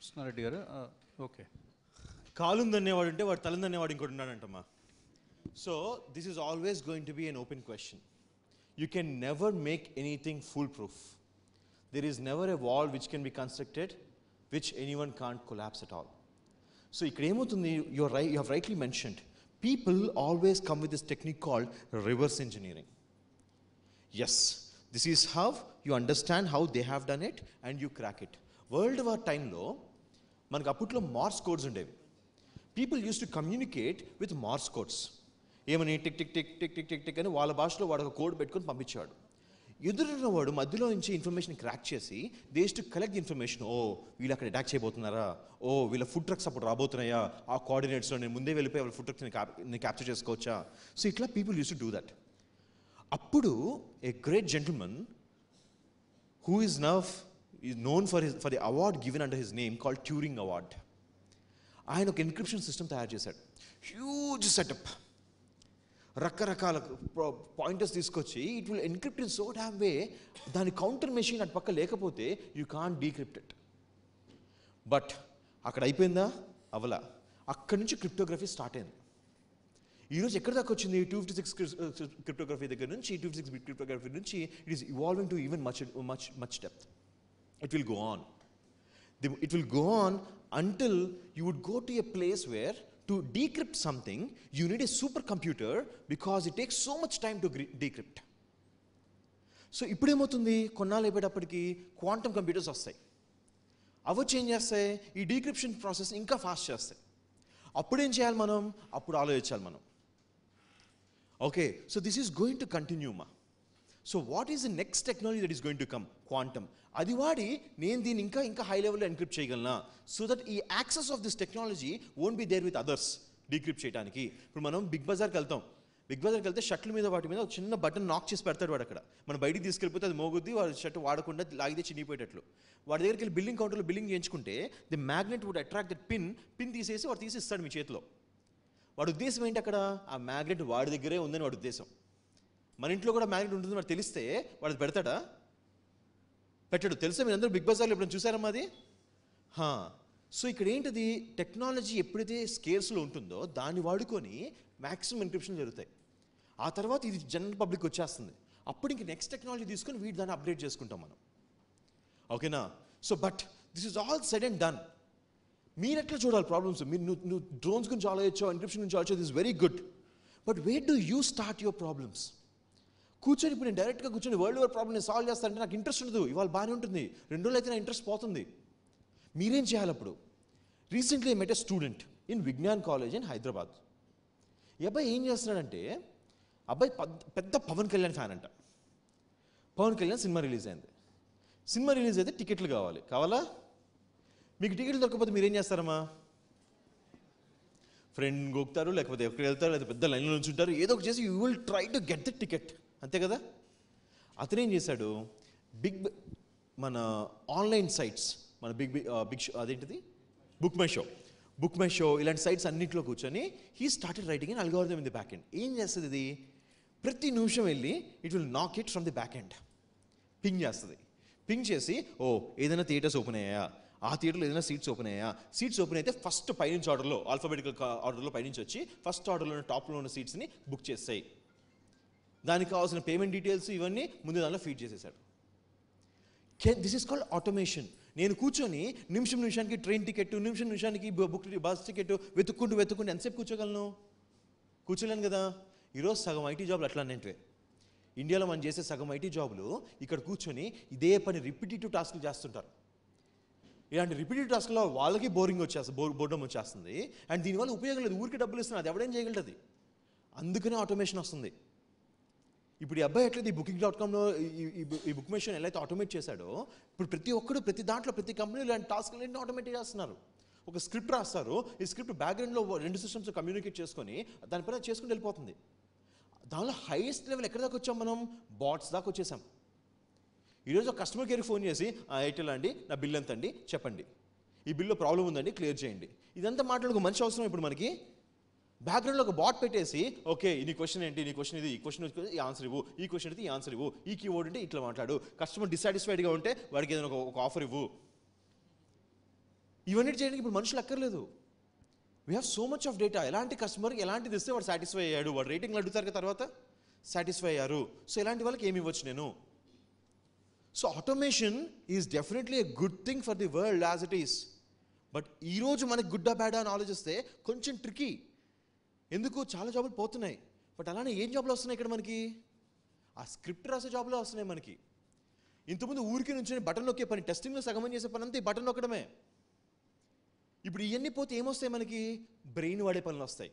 Krishna Reddy గారు okay కాలుందనేవాడు ఉంటే వాడు తలందనేవాడు ఇంకోటి ఉన్నాడంటమ్మా so this is always going to be an open question you can never make anything full proof there is never a wall which can be constructed which any one can't collapse at all So ఇక్కడ ఏమవుతుంది your right you have rightly mentioned people always come with this technique called reverse engineering yes this is how you understand how they have done it and you crack it world war టైంలో మనకు అప్పట్లో Morse codes ఉండేవి. People use to communicate with Morse codes ఏమని tick tick tick tick tick tick tick అని వాళ్ళ భాషలో వాడు ఒక కోడ్ పెట్టుకొని పంపించేవాడు. ఎదురున్నవాడు మధ్యలో నుంచి ఇన్ఫర్మేషన్ క్రాక్ చేసి దేస్ టు కలెక్ట్ ఇన్ఫర్మేషన్ ఓ వీళ్ళు అక్కడ అటాక్ చేయబోతున్నారా? ఓ వీళ్ళ ఫుడ్ ట్రక్స్ అప్పుడు రాబోతున్నాయా? ఆ కోఆర్డినేట్స్లో నేను ముందే వెళ్ళిపోయి వాళ్ళ ఫుడ్ ట్రక్స్ నేను క్యాప్చర్ చేసుకోవచ్చా? సో ఇట్లా people use to do that అప్పుడు a great gentleman who is now is known for his for the award given under his name name Turing award ఆయన ఒక ఎన్క్రిప్షన్ సిస్టమ్ తయారు చేశాడు. Huge setup రకరకాల pointers తీసుకొచ్చి it will encrypt in so damn way దాని counter machine అటు పక్క లేకపోతే you can decrypt it but అక్కడ అయిపోయిందా? అవలా. అక్కడి నుంచి క్రిప్టోగ్రఫీ స్టార్ట్ అయింది. ఈరోజు ఎక్కడ దాకా వచ్చింది? టూ ఫిఫ్టీ సిక్స్ క్రిప్టోగ్రఫీ దగ్గర నుంచి టూ ఫిఫ్టీ సిక్స్ క్రిప్టోగ్రఫీ నుంచి it is evolving to even much much much depth it will go on it will go on until you would go to a place where to decrypt something you need need super computer because it takes so much time to decrypt so ఇప్పుడేమవుతుంది? కొన్నాళ్ళు అయిపోయేటప్పటికి quantum computers వస్తాయి. అవి change చేస్తాయి ఈ decryption process ఇంకా fast చేస్తాయి. అప్పుడు ఏం చేయాలి మనం? అప్పుడు ఆలోచించాలి మనం. Okay so this is going to continue మా so what is the next technology that is going to come quantum అది వాడి నేను దీన్ని ఇంకా ఇంకా హై లెవెల్లో ఎన్క్రిప్ట్ చేయగలనా? సో దట్ ఈ access of this technology won't be there with others decrypt చేయడానికి ఇప్పుడు మనం బిగ్ బజార్కి వెళ్తాం. బిగ్ బజార్కి వెళ్తే షర్ట్ల మీద వాటి మీద ఒక చిన్న బటన్ నాక్ చేసి పెడతాడు వాడు అక్కడ. మనం బయటికి తీసుకెళ్ళిపోతే అది మోగుద్ది వాడు షర్ట్ వాడకుండా లాగితే చినిగిపోయేటట్లు వాడి దగ్గరికి వెళ్ళి బిల్లింగ్ కౌంటర్లో బిల్లింగ్ చేయించుకుంటే the magnet would attract that pin pin తీసేసి వాడు తీసి ఇస్తాడు మీ చేతిలో. వాడి ఉద్దేశం ఏంటి అక్కడ? ఆ మ్యాగ్నెట్ వాడి దగ్గరే ఉందని వాడి ఉద్దేశం. మన ఇంట్లో కూడా మ్యాగ్నెట్ ఉంటుంది వాడు తెలిస్తే వాడు పెడతాడా? పెట్టడు. తెలుసా మీరు అందరూ బిగ్ బజార్లో ఎప్పుడైనా చూసారమ్మా అది? హా. సో ఇక్కడ ఏంటిది? టెక్నాలజీ ఎప్పుడైతే స్కేర్స్లో ఉంటుందో దాన్ని వాడుకొని మ్యాక్సిమం ఎన్క్రిప్షన్ జరుగుతాయి. ఆ తర్వాత ఇది జనరల్ పబ్లిక్ వచ్చేస్తుంది. అప్పుడు ఇంక నెక్స్ట్ టెక్నాలజీ తీసుకొని వీటి దాన్ని అప్డేట్ చేసుకుంటాం మనం. ఓకేనా? So but this is all said and done. మీరు ఎట్లా చూడాలి ప్రాబ్లమ్స్? మీరు నువ్వు నువ్వు డ్రోన్స్ గురించి ఆలోచించో ఎన్క్రిప్షన్ గురించి ఆలోచో this very good. But where do you start your problems? కూర్చొని ఇప్పుడు నేను డైరెక్ట్గా కూర్చొని వరల్డ్ వార్ ప్రాబ్లమ్ నేను సాల్వ్ చేస్తానంటే నాకు ఇంట్రెస్ట్ ఉండదు. ఇవాళ బాగానే ఉంటుంది. రెండు రోజులు అయితే నా ఇంట్రెస్ట్ పోతుంది. మీరేం చేయాలి అప్పుడు? Recently met a student in Vignan college in Hyderabad ఈ అబ్బాయి ఏం చేస్తున్నాడంటే అబ్బాయి పెద్ద పవన్ కళ్యాణ్ ఫ్యాన్ అంట. పవన్ కళ్యాణ్ సినిమా రిలీజ్ అయింది. సినిమా రిలీజ్ అయితే టికెట్లు కావాలి. కావాలా? మీకు టికెట్లు దొరకకపోతే మీరేం చేస్తారమ్మా? ఫ్రెండ్ గోకుతారు లేకపోతే ఎక్కడికి వెళ్తారు లేకపోతే పెద్ద లైన్లో నుంచి ఉంటారు ఏదో ఒకటి చేసి you will try to get the ticket అంతే కదా? అతనేం చేశాడు? బిగ్ మన ఆన్లైన్ సైట్స్ మన బిగ్ బిగ్ బిగ్ షో అదేంటిది? Book my show. Book my show ఇలాంటి సైట్స్ అన్నింటిలో కూర్చొని he started writing and algorithm in the back end. ఏం చేస్తుంది ఇది? ప్రతి నిమిషం వెళ్ళి it will knock it from the back end. Ping చేస్తుంది. పింగ్ చేసి ఓ ఏదైనా థియేటర్స్ ఓపెన్ అయ్యాయా? ఆ థియేటర్లో ఏదైనా సీట్స్ ఓపెన్ అయ్యా సీట్స్ ఓపెన్ అయితే ఫస్ట్ పైనుంచి ఆర్డర్లో ఆల్ఫాబెటికల్ ఆర్డర్లో పైనుంచి వచ్చి ఫస్ట్ ఆర్డర్లో ఉన్న టాప్లో ఉన్న సీట్స్ని బుక్ చేస్తాయి దానికి కావాల్సిన పేమెంట్ డీటెయిల్స్ ఇవన్నీ ముందు దానిలో ఫీడ్ చేసేసాడు దిస్ ఇస్ కాల్డ్ ఆటోమేషన్ నేను కూర్చొని నిమిషం నిమిషానికి ట్రైన్ టికెట్ నిమిషం నిమిషానికి బుక్ బస్ టికెట్ వెతుక్కుంటూ వెతుక్కుంటూ ఎంతసేపు కూర్చోగలను? కూర్చోలేను కదా. ఈరోజు సగం ఐటీ జాబ్లు అట్లాంటివే ఇండియాలో మనం చేసే సగం ఐటీ జాబులు ఇక్కడ కూర్చొని ఇదే పని రిపిటేటివ్ టాస్క్లు చేస్తుంటారు. ఇలాంటి రిపిటేటివ్ టాస్క్లో వాళ్ళకి బోరింగ్ వచ్చేస్తుంది బోర్ బోర్డం వచ్చేస్తుంది. అండ్ దీనివల్ల ఉపయోగం లేదు. ఊరికి డబ్బులు ఇస్తున్నారు. అది ఎవడేం చేయగలదు అందుకనే ఆటోమేషన్ వస్తుంది. ఇప్పుడు ఈ అబ్బాయి ఎట్లయితే ఈ బుకింగ్ డాట్ కామ్లో ఈ బుక్ మెషిన్ ఎలా అయితే ఆటోమేట్ చేశాడో ఇప్పుడు ప్రతి ఒక్కరు ప్రతి దాంట్లో ప్రతి కంపెనీలో ఇలాంటి లేని ఆటోమేట్ చేస్తున్నారు. ఒక స్క్రిప్ట్ రాస్తారు ఈ స్క్రిప్ట్ బ్యాక్గ్రౌండ్లో రెండు సిస్టమ్స్ కమ్యూనికేట్ చేసుకొని దానిపైన చేసుకుని వెళ్ళిపోతుంది. దానిలో హైయెస్ట్ లెవెల్ ఎక్కడ దాకా వచ్చాం మనం? బాట్స్ దాకా వచ్చేసాం. ఈరోజు ఒక కస్టమర్ కేర్కి ఫోన్ చేసి ఎయిర్టెల్ అండి నా బిల్ ఎంత అండి చెప్పండి. ఈ బిల్లో ప్రాబ్లం ఉందండి క్లియర్ చేయండి. ఇదంతా మాట్లాడుకో మనిషి అవసరం ఇప్పుడు మనకి? బ్యాక్గ్రౌండ్లో ఒక బాట్ పెట్టేసి ఓకే నీ క్వశ్చన్ ఏంటి? నీ క్వశ్చన్ ఇది ఈ క్వశ్చన్ ఈ ఆన్సర్ ఇవ్వు ఈ క్వశ్చన్ అయితే ఈ ఆన్సర్ ఇవ్వు ఈ కీవర్డ్ అంటే ఇట్లా మాట్లాడు. కస్టమర్ డిసాటిస్ఫైడ్గా ఉంటే వాడికి ఏదైనా ఒక- ఒక ఆఫర్ ఇవ్వు. ఇవన్నీ చేయడానికి ఇప్పుడు మనుషులు అక్కర్లేదు. We have so much of data ఎలాంటి కస్టమర్కి ఎలాంటిది ఇస్తే వాడు సాటిస్ఫై అయ్యాడు? వాడు రేటింగ్లు అడుగుతారు కదా తర్వాత? సాటిస్ఫై అయ్యారు. సో ఇలాంటి వాళ్ళకి ఏమి ఇవ్వచ్చు నేను? So automation is definitely a good thing for the world as it is but ఈరోజు మనకి గుడ్డా బ్యాడా అని ఆలోచిస్తే కొంచెం ట్రికీ ఎందుకు? చాలా జాబులు పోతున్నాయి. బట్ అలానే ఏం జాబులు వస్తున్నాయి ఇక్కడ మనకి? ఆ స్క్రిప్ట్ రాసే జాబులు వస్తున్నాయి మనకి. ఇంతకుముందు ఊరికి నుంచి బటన్ నొక్కే పని టెస్టింగ్లో సగమని చేసే పని అంతా ఈ బటన్ నొక్కడమే. ఇప్పుడు ఇవన్నీ పోతే ఏమొస్తాయి మనకి? బ్రెయిన్ వాడే పనులు వస్తాయి.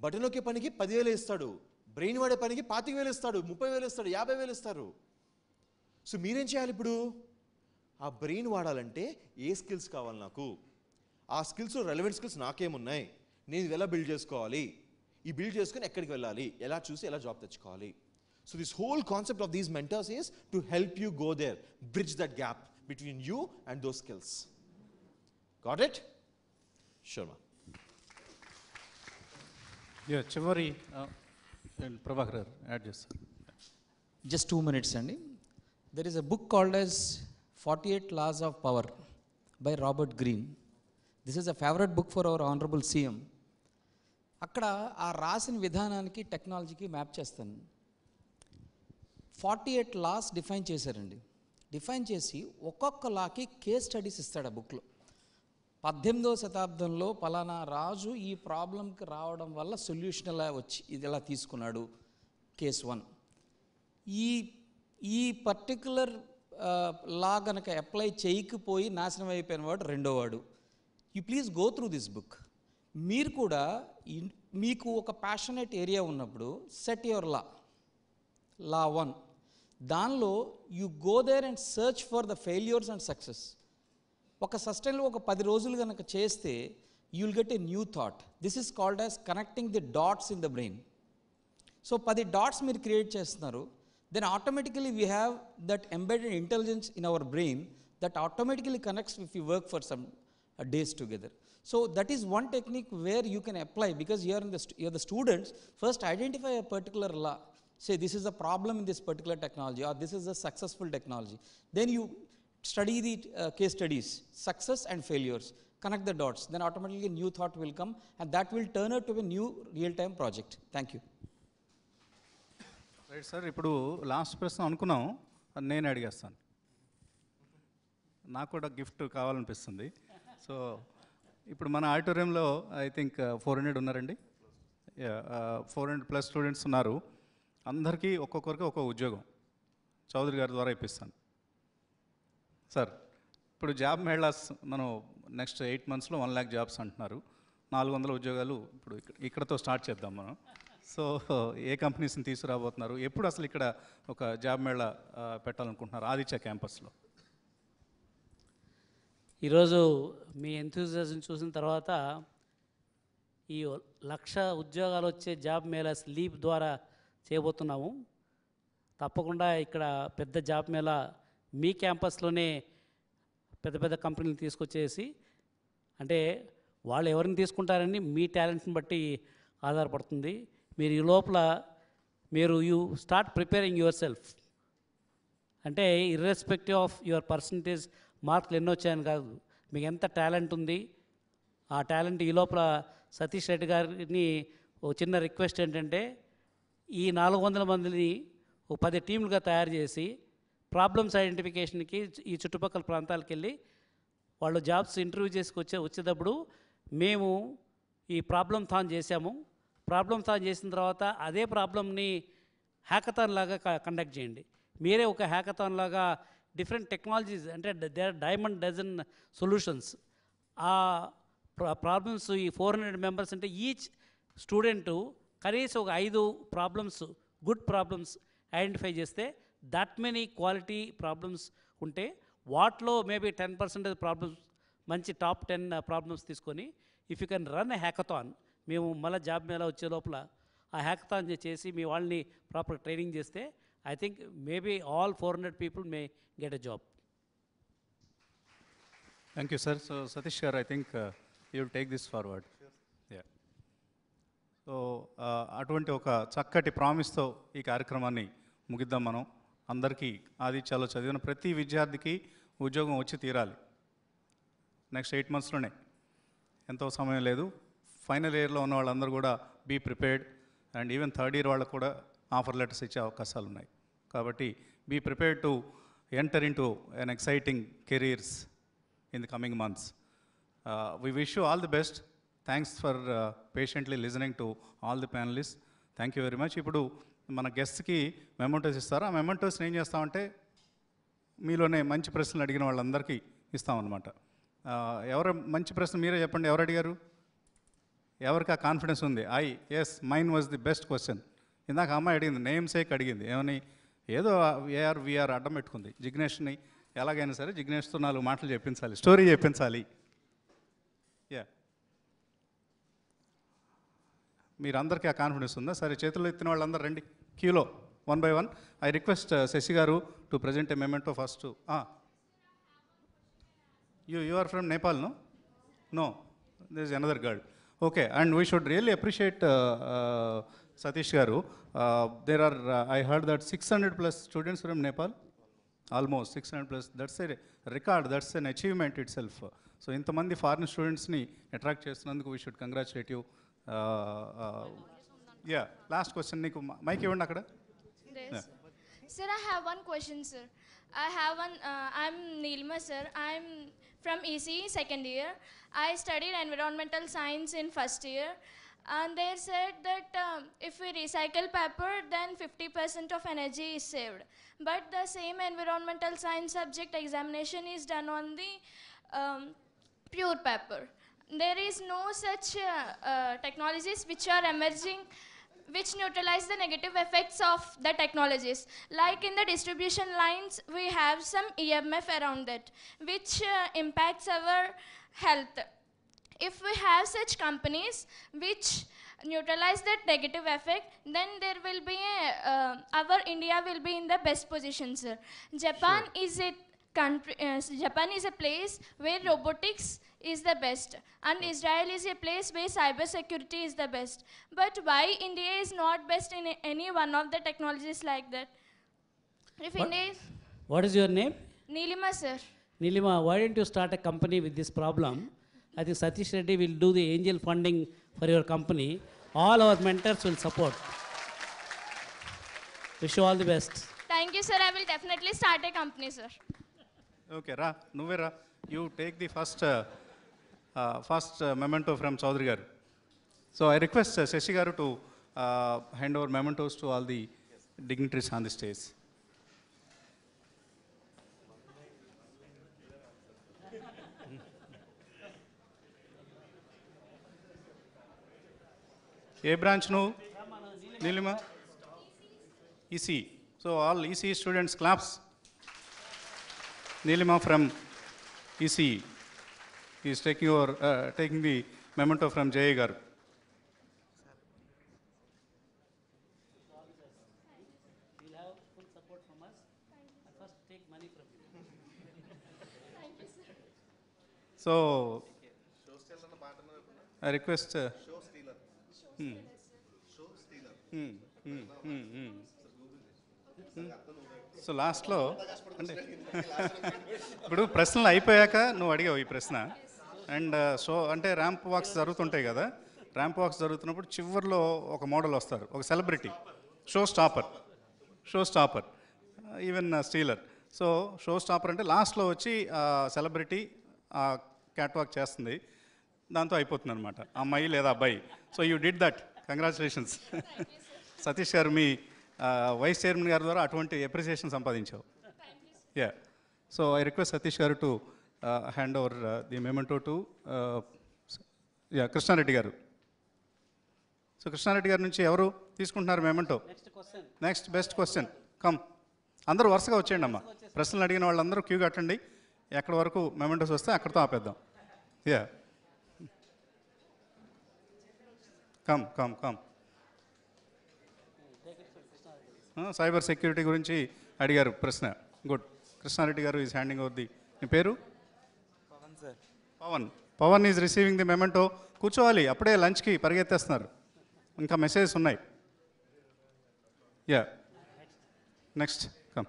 బటన్ నొక్కే పనికి పదివేలు ఇస్తాడు. బ్రెయిన్ వాడే పనికి పాతిక వేలు ఇస్తాడు ముప్పై వేలు ఇస్తాడు యాభై వేలు ఇస్తారు. సో మీరేం చేయాలి ఇప్పుడు? ఆ బ్రెయిన్ వాడాలంటే ఏ స్కిల్స్ కావాలి నాకు? ఆ స్కిల్స్ రెలవెంట్ స్కిల్స్ నాకేమున్నాయి? నేను ఇది ఎలా బిల్డ్ చేసుకోవాలి ఈ బిల్డ్ చేసుకుని ఎక్కడికి వెళ్ళాలి ఎలా చూసి ఎలా జాబ్ తెచ్చుకోవాలి so this whole concept of these mentors is to help you go there bridge that gap between you and those skills got it Sharma yeah, చివరి ఆ, ప్రభాకర్ గారు యాడ్ చేస్తారు జస్ట్ టూ మినిట్స్ అండి there is a book called as forty eight laws of power by Robert Greene this is a favourite book for our honourable CM అక్కడ ఆ రాసిన విధానానికి టెక్నాలజీకి మ్యాప్ చేస్తాను. ఫార్టీ ఎయిట్ లాస్ డిఫైన్ చేశారండి. Define చేసి ఒక్కొక్క లాకి కేస్ స్టడీస్ ఇస్తాడు ఆ బుక్లో. పద్దెనిమిదవ శతాబ్దంలో పలానా రాజు ఈ ప్రాబ్లంకి రావడం వల్ల సొల్యూషన్ ఎలా వచ్చి ఇది ఎలా తీసుకున్నాడు కేస్ వన్. ఈ ఈ పర్టికులర్ లా కనుక అప్లై చేయకపోయి నాశనం అయిపోయిన వాడు రెండో వాడు. You please go through this book. మీరు కూడా మీకు ఒక ప్యాషనేట్ ఏరియా ఉన్నప్పుడు set your law law one దానిలో you go there and search for the failures and success ఒక సస్టైన్లో ఒక పది రోజులు కనుక చేస్తే you will get a new thought this is called as connecting the dots in the brain so పది dots మీరు క్రియేట్ చేస్తున్నారు. Then automatically we have that embedded intelligence in our brain that automatically connects if you work for some days together so that is one technique where you can apply because you're in the you're the students first identify a particular law say this is a problem in this particular technology or this is a successful technology then you study the uh, case studies success and failures connect the dots then automatically a new thought will come and that will turn out to a new real time project thank you right sir ఇప్పుడు last ప్రశ్న అనుకున్నాం అది నేను అడిగేస్తాను నాకు కూడా gift కావాలనిపిస్తుంది so ఇప్పుడు మన ఆడిటోరియంలో I think uh, four hundred ఉన్నారండి. ఫోర్ హండ్రెడ్ ప్లస్ స్టూడెంట్స్ ఉన్నారు. అందరికీ ఒక్కొక్కరికి ఒక్కో ఉద్యోగం. చౌదరి గారి ద్వారా ఇప్పిస్తాను. సార్ ఇప్పుడు జాబ్ మేళాస్ మనం నెక్స్ట్ ఎయిట్ మంత్స్లో వన్ ల్యాక్ జాబ్స్ అంటున్నారు. నాలుగు వందల ఉద్యోగాలు ఇప్పుడు ఇక్కడ ఇక్కడతో స్టార్ట్ చేద్దాం మనం. సో ఏ కంపెనీస్ని తీసుకురాబోతున్నారు? ఎప్పుడు అసలు ఇక్కడ ఒక జాబ్ మేళా uh, పెట్టాలనుకుంటున్నారు ఆదిత్య క్యాంపస్లో? ఈరోజు మీ ఎంతూజియాజం చూసిన తర్వాత ఈ లక్ష ఉద్యోగాలు వచ్చే జాబ్ మేళా స్లీప్ ద్వారా చేయబోతున్నాము. తప్పకుండా ఇక్కడ పెద్ద జాబ్ మేళా మీ క్యాంపస్లోనే పెద్ద పెద్ద కంపెనీలు తీసుకొచ్చేసి అంటే వాళ్ళు ఎవరిని తీసుకుంటారని మీ టాలెంట్ని బట్టి ఆధారపడుతుంది. మీరు ఈ లోపల మీరు you start preparing yourself. అంటే ఇర్రెస్పెక్టివ్ ఆఫ్ యువర్ పర్సంటేజ్ మార్కులు ఎన్ని వచ్చాయని కాదు. మీకు ఎంత టాలెంట్ ఉంది? ఆ టాలెంట్ ఈ లోపల సతీష్ రెడ్డి గారిని ఒక చిన్న రిక్వెస్ట్ ఏంటంటే ఈ నాలుగు వందల మందిని ఓ పది టీంలుగా తయారు చేసి ప్రాబ్లమ్స్ ఐడెంటిఫికేషన్కి ఈ చుట్టుపక్కల ప్రాంతాలకు వెళ్ళి వాళ్ళు జాబ్స్ ఇంటర్వ్యూ చేసుకొచ్చే వచ్చేటప్పుడు మేము ఈ ప్రాబ్లమ్ థాన్ చేశాము. ప్రాబ్లమ్ థాన్ చేసిన తర్వాత అదే ప్రాబ్లమ్ని హ్యాకథాన్ లాగా కండక్ట్ చేయండి. మీరే ఒక హ్యాకథాన్ లాగా డిఫరెంట్ టెక్నాలజీస్ అంటే they are diamond dozen solutions ఆ ప్రాబ్లమ్స్ ఈ ఫోర్ హండ్రెడ్ మెంబర్స్ అంటే ఈచ్ స్టూడెంటు కనీసం ఒక ఐదు ప్రాబ్లమ్స్ గుడ్ ప్రాబ్లమ్స్ ఐడెంటిఫై చేస్తే దట్ మెనీ క్వాలిటీ ప్రాబ్లమ్స్ ఉంటే వాటిలో మేబీ టెన్ పర్సెంటేజ్ ప్రాబ్లమ్స్ మంచి టాప్ టెన్ ప్రాబ్లమ్స్ తీసుకొని if you can run hackathon మేము మళ్ళీ జాబ్ మేళ వచ్చే లోపల ఆ హ్యాకథాన్ చేసి మీ వాళ్ళని ప్రాపర్ ట్రైనింగ్ చేస్తే I think maybe all four hundred people may get a job thank you sir so Satish గారు I think you will take this forward yeah so అటువంటి ఒక చక్కటి ప్రామిస్తో ఈ కార్యక్రమాన్ని ముగిద్దాం మనం అందరికీ ఆదిత్యాలో చదివిన ప్రతి విద్యార్థికి ఉద్యోగం వచ్చి తీరాలి నెక్స్ట్ ఎయిట్ మంత్స్లోనే ఎంతో సమయం లేదు ఫైనల్ ఇయర్లో ఉన్న వాళ్ళందరూ కూడా be prepared and even third year వాళ్ళకు కూడా ఆఫర్ లెటర్స్ ఇచ్చే అవకాశాలు ఉన్నాయి కాబట్టి be prepared to enter into an exciting careers in the coming months we wish you all the best thanks for patiently listening to all the panelist thank you very much ఇప్పుడు మన గెస్ట్కి mementos ఇస్తారు. ఆ మెమెంటోస్ని ఏం చేస్తామంటే మీలోనే మంచి ప్రశ్నలు అడిగిన వాళ్ళందరికీ ఇస్తామన్నమాట ఎవరు మంచి ప్రశ్న మీరే చెప్పండి. ఎవరు అడిగారు? ఎవరికి ఆ కాన్ఫిడెన్స్ ఉంది? I yes mine was the best question ఇందాక అమ్మాయి అడిగింది నేమ్ సేక్ అడిగింది. ఏమని? ఏదో ఏఆర్ విఆర్ అడ్డం పెట్టుకుంది. జిగ్నేష్ని ఎలాగైనా సరే జిగ్నేష్తో నాలుగు మాటలు చెప్పించాలి స్టోరీ చెప్పించాలి. యా మీరందరికీ ఆ కాన్ఫిడెన్స్ ఉందా? సరే చేతుల్లో ఎత్తిన వాళ్ళందరూ రండి. క్యూలో one by one. I request uh, Sasi garu to present a memento first you you are from Nepal no no this another girl okay and we should really appreciate Satish garu there are I heard that six hundred plus students from Nepal almost six hundred plus that's a record that's an achievement itself so ఇంతమంది foreign స్టూడెంట్స్ని attract చేస్తున్నందుకు we should congratulate you yeah last question నీకు mic ఇవ్వండి అక్కడ. Sir, I have one question, sir. I have one. Uh, I'm Nilma, sir. I'm from ECE second year. I studied environmental science in first year, and they said that um, if we recycle paper, then 50% of energy is saved. But the same environmental science subject examination is done on the um, pure paper. There is no such uh, uh, technologies which are emerging which neutralize the negative effects of the technologies. Like in the distribution lines, we have some EMF around that, which uh, impacts our health. If we have such companies which neutralize that negative effect, then there will be a, uh, our India will be in the best position, sir. Japan is a country. Uh, Japan is a place where robotics is the best, and Israel is a place where cybersecurity is the best. But why India is not best in any one of the technologies like that? If What? India is What is your name? Nilima, sir. Nilima, why didn't you start a company with this problem? I think Satish Reddy will do the angel funding for your company. All our mentors will support. Wish you all the best. Thank you, sir. I will definitely start a company, sir. Okay, Ra, Nuvera, you take the first, uh, uh, first uh, memento from Chowdary Garu. So I request uh, Garu to uh, hand over mementos to all the yes. dignitaries on the stage. ఏ branch నువ్వు Neelima EC so all EC students claps Nilima from ECE is taking over, uh, taking the memento from Jay Garu. You'll have Hmm. Hmm. Hmm. So లాస్ట్లో అంటే ఇప్పుడు ప్రశ్నలు అయిపోయాక నువ్వు అడిగావు ఈ ప్రశ్న. అండ్ uh, సో అంటే ర్యాంప్ వాక్స్ జరుగుతుంటాయి కదా. ర్యాంప్ వాక్స్ జరుగుతున్నప్పుడు చివరిలో ఒక మోడల్ వస్తారు. ఒక celebrity show stopper show stopper even stealer so show stopper అంటే లాస్ట్లో వచ్చి సెలబ్రిటీ క్యాట్ వాక్ చేస్తుంది. దాంతో అయిపోతుంది అనమాట అమ్మాయి లేదా అబ్బాయి. So you did that congratulations Satish garu me vice chairman గారి ద్వారా అటువంటి appreciation సంపాదించావు. Yeah so I request Satish garu to hand over the memento to yeah Krishna Reddy garu. So Krishna Reddy గారి నుంచి ఎవరు తీసుకుంటున్నారు memento. Next best question come అందరూ వరుసగా వచ్చేయండి అమ్మా. ప్రశ్నలు అడిగిన వాళ్ళందరూ క్యూ కట్టండి ఎక్కడి వరకు మెమెంటోస్ వస్తే అక్కడితో ఆపేద్దాం. Yeah come come come cyber security గురించి అడిగారు ప్రశ్న. Good Krishna Reddy garu is handing over the మీ పేరు? Pawan sir. Pawan. Pawan is receiving the memento కూర్చోవాలి అప్పుడే లంచ్కి పరిగెత్తేస్తున్నారు. ఇంకా మెసేజెస్ ఉన్నాయి. యా నెక్స్ట్ కమ్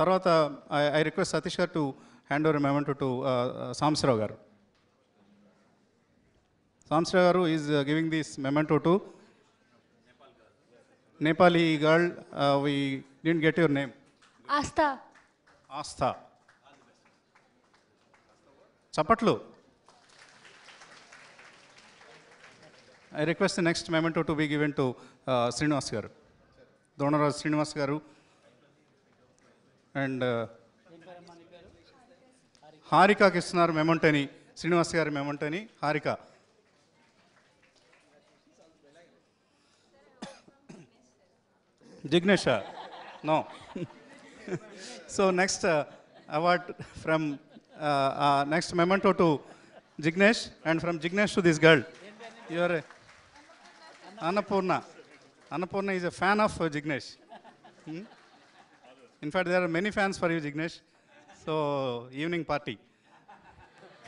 తర్వాత I request Satish garu to hand over memento to Sambasiva Rao garu. Sambasiva Rao garu is giving this memento to Nepali girl we didn't get your name. Asta. Astha. చప్పట్లు. I request next memento to be given to Srinivas garu. Donaraju Srinivas గారు. And హారికకి ఇస్తున్నారు మెమెంటోని శ్రీనివాస్ గారి మెమెంటోని Harika Jignasha. No. so next uh, award from uh, uh, next memento to Jignesh and from Jignesh to this girl. You are uh, a, Annapurna. Annapurna is a fan of uh, Jignesh. Hmm? In fact, there are many fans for you, Jignesh. So evening party.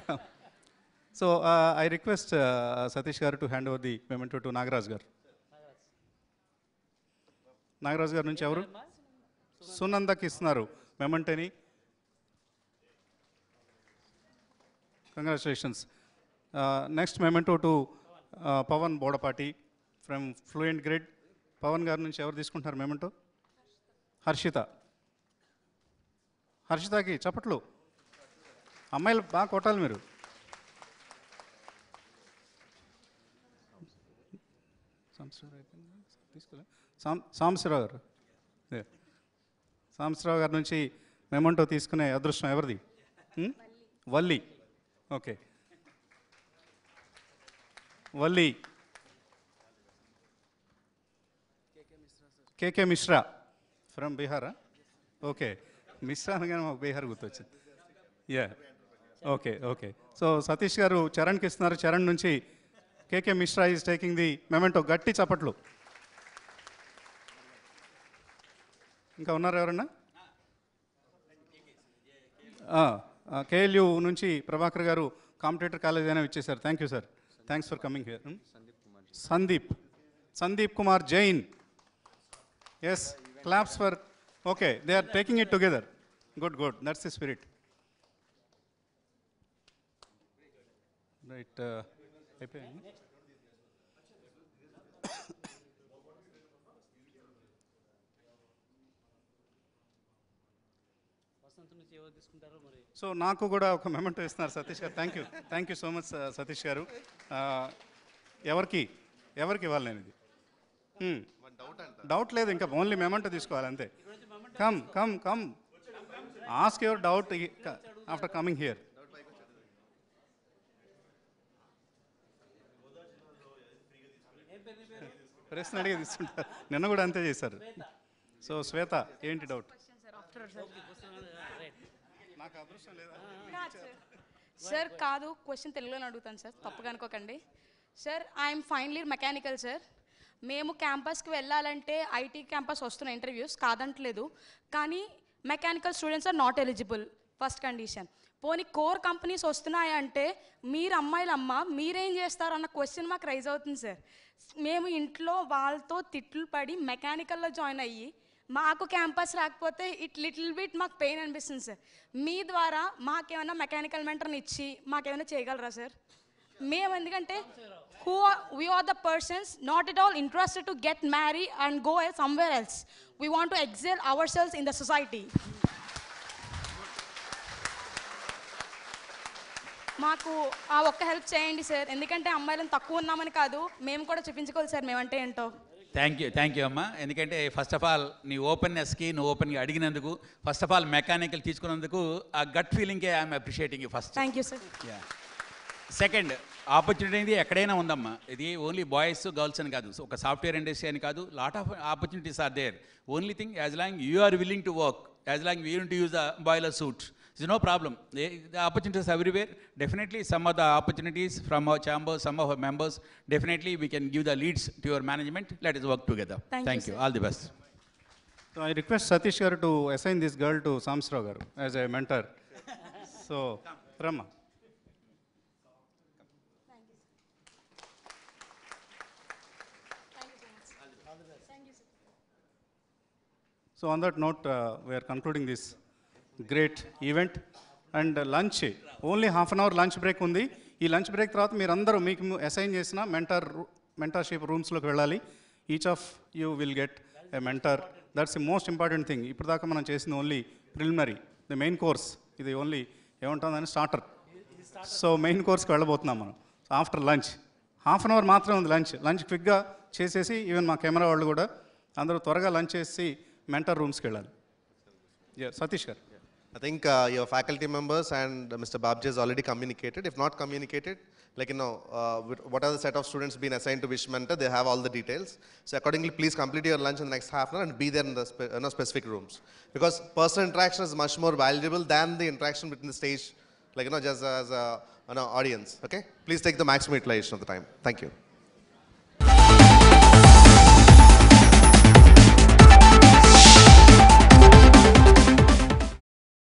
so uh, I request uh, Satish Gar to hand over the memento to Nagaraj Gar. Nagaraju గారి నుంచి ఎవరు? సునందకి ఇస్తున్నారు. మెమంటని congratulations next memento to Pavan Bodapati from fluent grade Pavan గారి నుంచి ఎవరు తీసుకుంటున్నారు memento Harshita హర్షితకి చప్పట్లు. అమ్మాయిలు బాగా కొట్టాలి మీరు. సంవత్సరం అయిపోయింది తీసుకోలే సాం సాంబశివరావు గారు. ఏ. సాంబశివరావు గారి నుంచి మెమంటో తీసుకునే అదృష్టం ఎవరిది? Valli. Okay. Valli. KK Mishra from బీహారా? Okay. Mishra అనగానే మాకు బీహార్ గుర్తొచ్చింది. Yeah. Okay okay. So Satish garu చరణ్కి ఇస్తున్నారు. చరణ్ నుంచి KK Mishra is taking the memento. గట్టి చప్పట్లు. ఇంకా ఉన్నారు ఎవరన్నా? కేఎల్యూ నుంచి ప్రభాకర్ గారు కాంపిటేటర్ కాలేజ్ అయినా ఇచ్చేశారు. Thank you sir thanks for coming here Sandeep. Sandeep Kumar Jain. Yes claps for okay they are taking it together good good that's the spirit right అయిపోయింది. సో నాకు కూడా ఒక మెమెంటో ఇస్తున్నారు Satish garu. Thank you thank you so much Satish garu. ఆ, ఎవరికి? ఎవరికి ఇవ్వాలి నేను ఇది? డౌట్ లేదు ఇంకా ఓన్లీ మెమెంటో తీసుకోవాలి అంతే. Come come come ask your doubt after coming here ప్రశ్న అడిగి తీసుకుంటారు నిన్న కూడా అంతే చేశారు. సో శ్వేత ఏంటి డౌట్ నాకు అదృష్టం లేదా? సార్. కాదు. క్వశ్చన్ తెలుగులోనే అడుగుతాను సార్. తప్పుగా అనుకోకండి. Sir I'm final year mechanical sir. మేము క్యాంపస్కి వెళ్ళాలంటే ఐటీ క్యాంపస్ వస్తున్న ఇంటర్వ్యూస్. కాదంటలేదు. కానీ mechanical students are not eligible first condition పోనీ కోర్ కంపెనీస్ వస్తున్నాయంటే మీరు అమ్మాయిలమ్మ మీరేం చేస్తారు అన్న క్వశ్చన్ మాకు రైజ్ అవుతుంది సార్. మేము ఇంట్లో వాళ్ళతో తిట్లు పడి మెకానికల్లో జాయిన్ అయ్యి మాకు క్యాంపస్ రాకపోతే ఇట్ లిటిల్ బిట్ మాకు పెయిన్ అనిపిస్తుంది సార్. మీ ద్వారా మాకేమైనా మెకానికల్ మెంటర్ని ఇచ్చి మాకేమైనా చేయగలరా సార్? మేము ఎందుకంటే who we are the persons not at all interested to get marry and go somewhere else we want to excel ourselves in the society మాకు ఆ ఒక్క హెల్ప్ చేయండి సార్. ఎందుకంటే అమ్మాయిలను తక్కువ ఉన్నామని కాదు మేము కూడా చూపించుకోవాలి సార్. మేమంటే ఏంటో. థ్యాంక్ యూ థ్యాంక్ యూ అమ్మా. ఎందుకంటే ఫస్ట్ ఆఫ్ ఆల్ నీ ఓపెన్నెస్కి నువ్వు ఓపెన్గా అడిగినందుకు ఫస్ట్ ఆఫ్ ఆల్ మెకానికల్ తీసుకున్నందుకు ఆ gut ఫీలింగ్కే I'm appreciating you first thank you sir second opportunity అనేది ఎక్కడైనా ఉందమ్మా. ఇది ఓన్లీ బాయ్స్ గర్ల్స్ అని కాదు. ఒక సాఫ్ట్వేర్ ఇండస్ట్రీ అని కాదు. Lot of opportunities are there only thing as long you are willing to work as long you to use the boiler suit There's no problem. The the opportunities are everywhere. Definitely, some of the opportunities from our chamber, some of our members, definitely we can give the leads to your management. Let us work together. Thank you, you. All the best. So I request Satish garu to assign this girl to Samsrao garu as a mentor. So, Rama. So on that note, uh, we are concluding this great event and lunch. Only half an hour lunch break ఉంది. ఈ lunch break తర్వాత మీరు అందరూ మీకు assign చేసిన mentor mentorship రూమ్స్లోకి వెళ్ళాలి. Each of you will get a mentor that's the most important thing ఇప్పుడు దాకా మనం చేసింది only preliminary the main course ఇది ఓన్లీ ఏముంటుందని స్టార్టర్ సో మెయిన్ కోర్స్కి వెళ్ళబోతున్నాం మనం. After lunch half an hour మాత్రమే ఉంది లంచ్ లంచ్ క్విక్గా చేసేసి ఈవెన్ మా కెమెరా వాళ్ళు కూడా అందరూ త్వరగా లంచ్ చేసి మెంటర్ రూమ్స్కి వెళ్ళాలి. సతీష్ గారు. I think uh, your faculty members and uh, Mr. Babji has already communicated. If not communicated, like you know, uh, what are the set of students being assigned to which mentor? They have all the details. So accordingly, please complete your lunch in the next half hour and be there in the spe- know, specific rooms because personal interaction is much more valuable than the interaction between the stage, like you know, just as an you know, audience. Okay, please take the maximum utilization of the time. Thank you.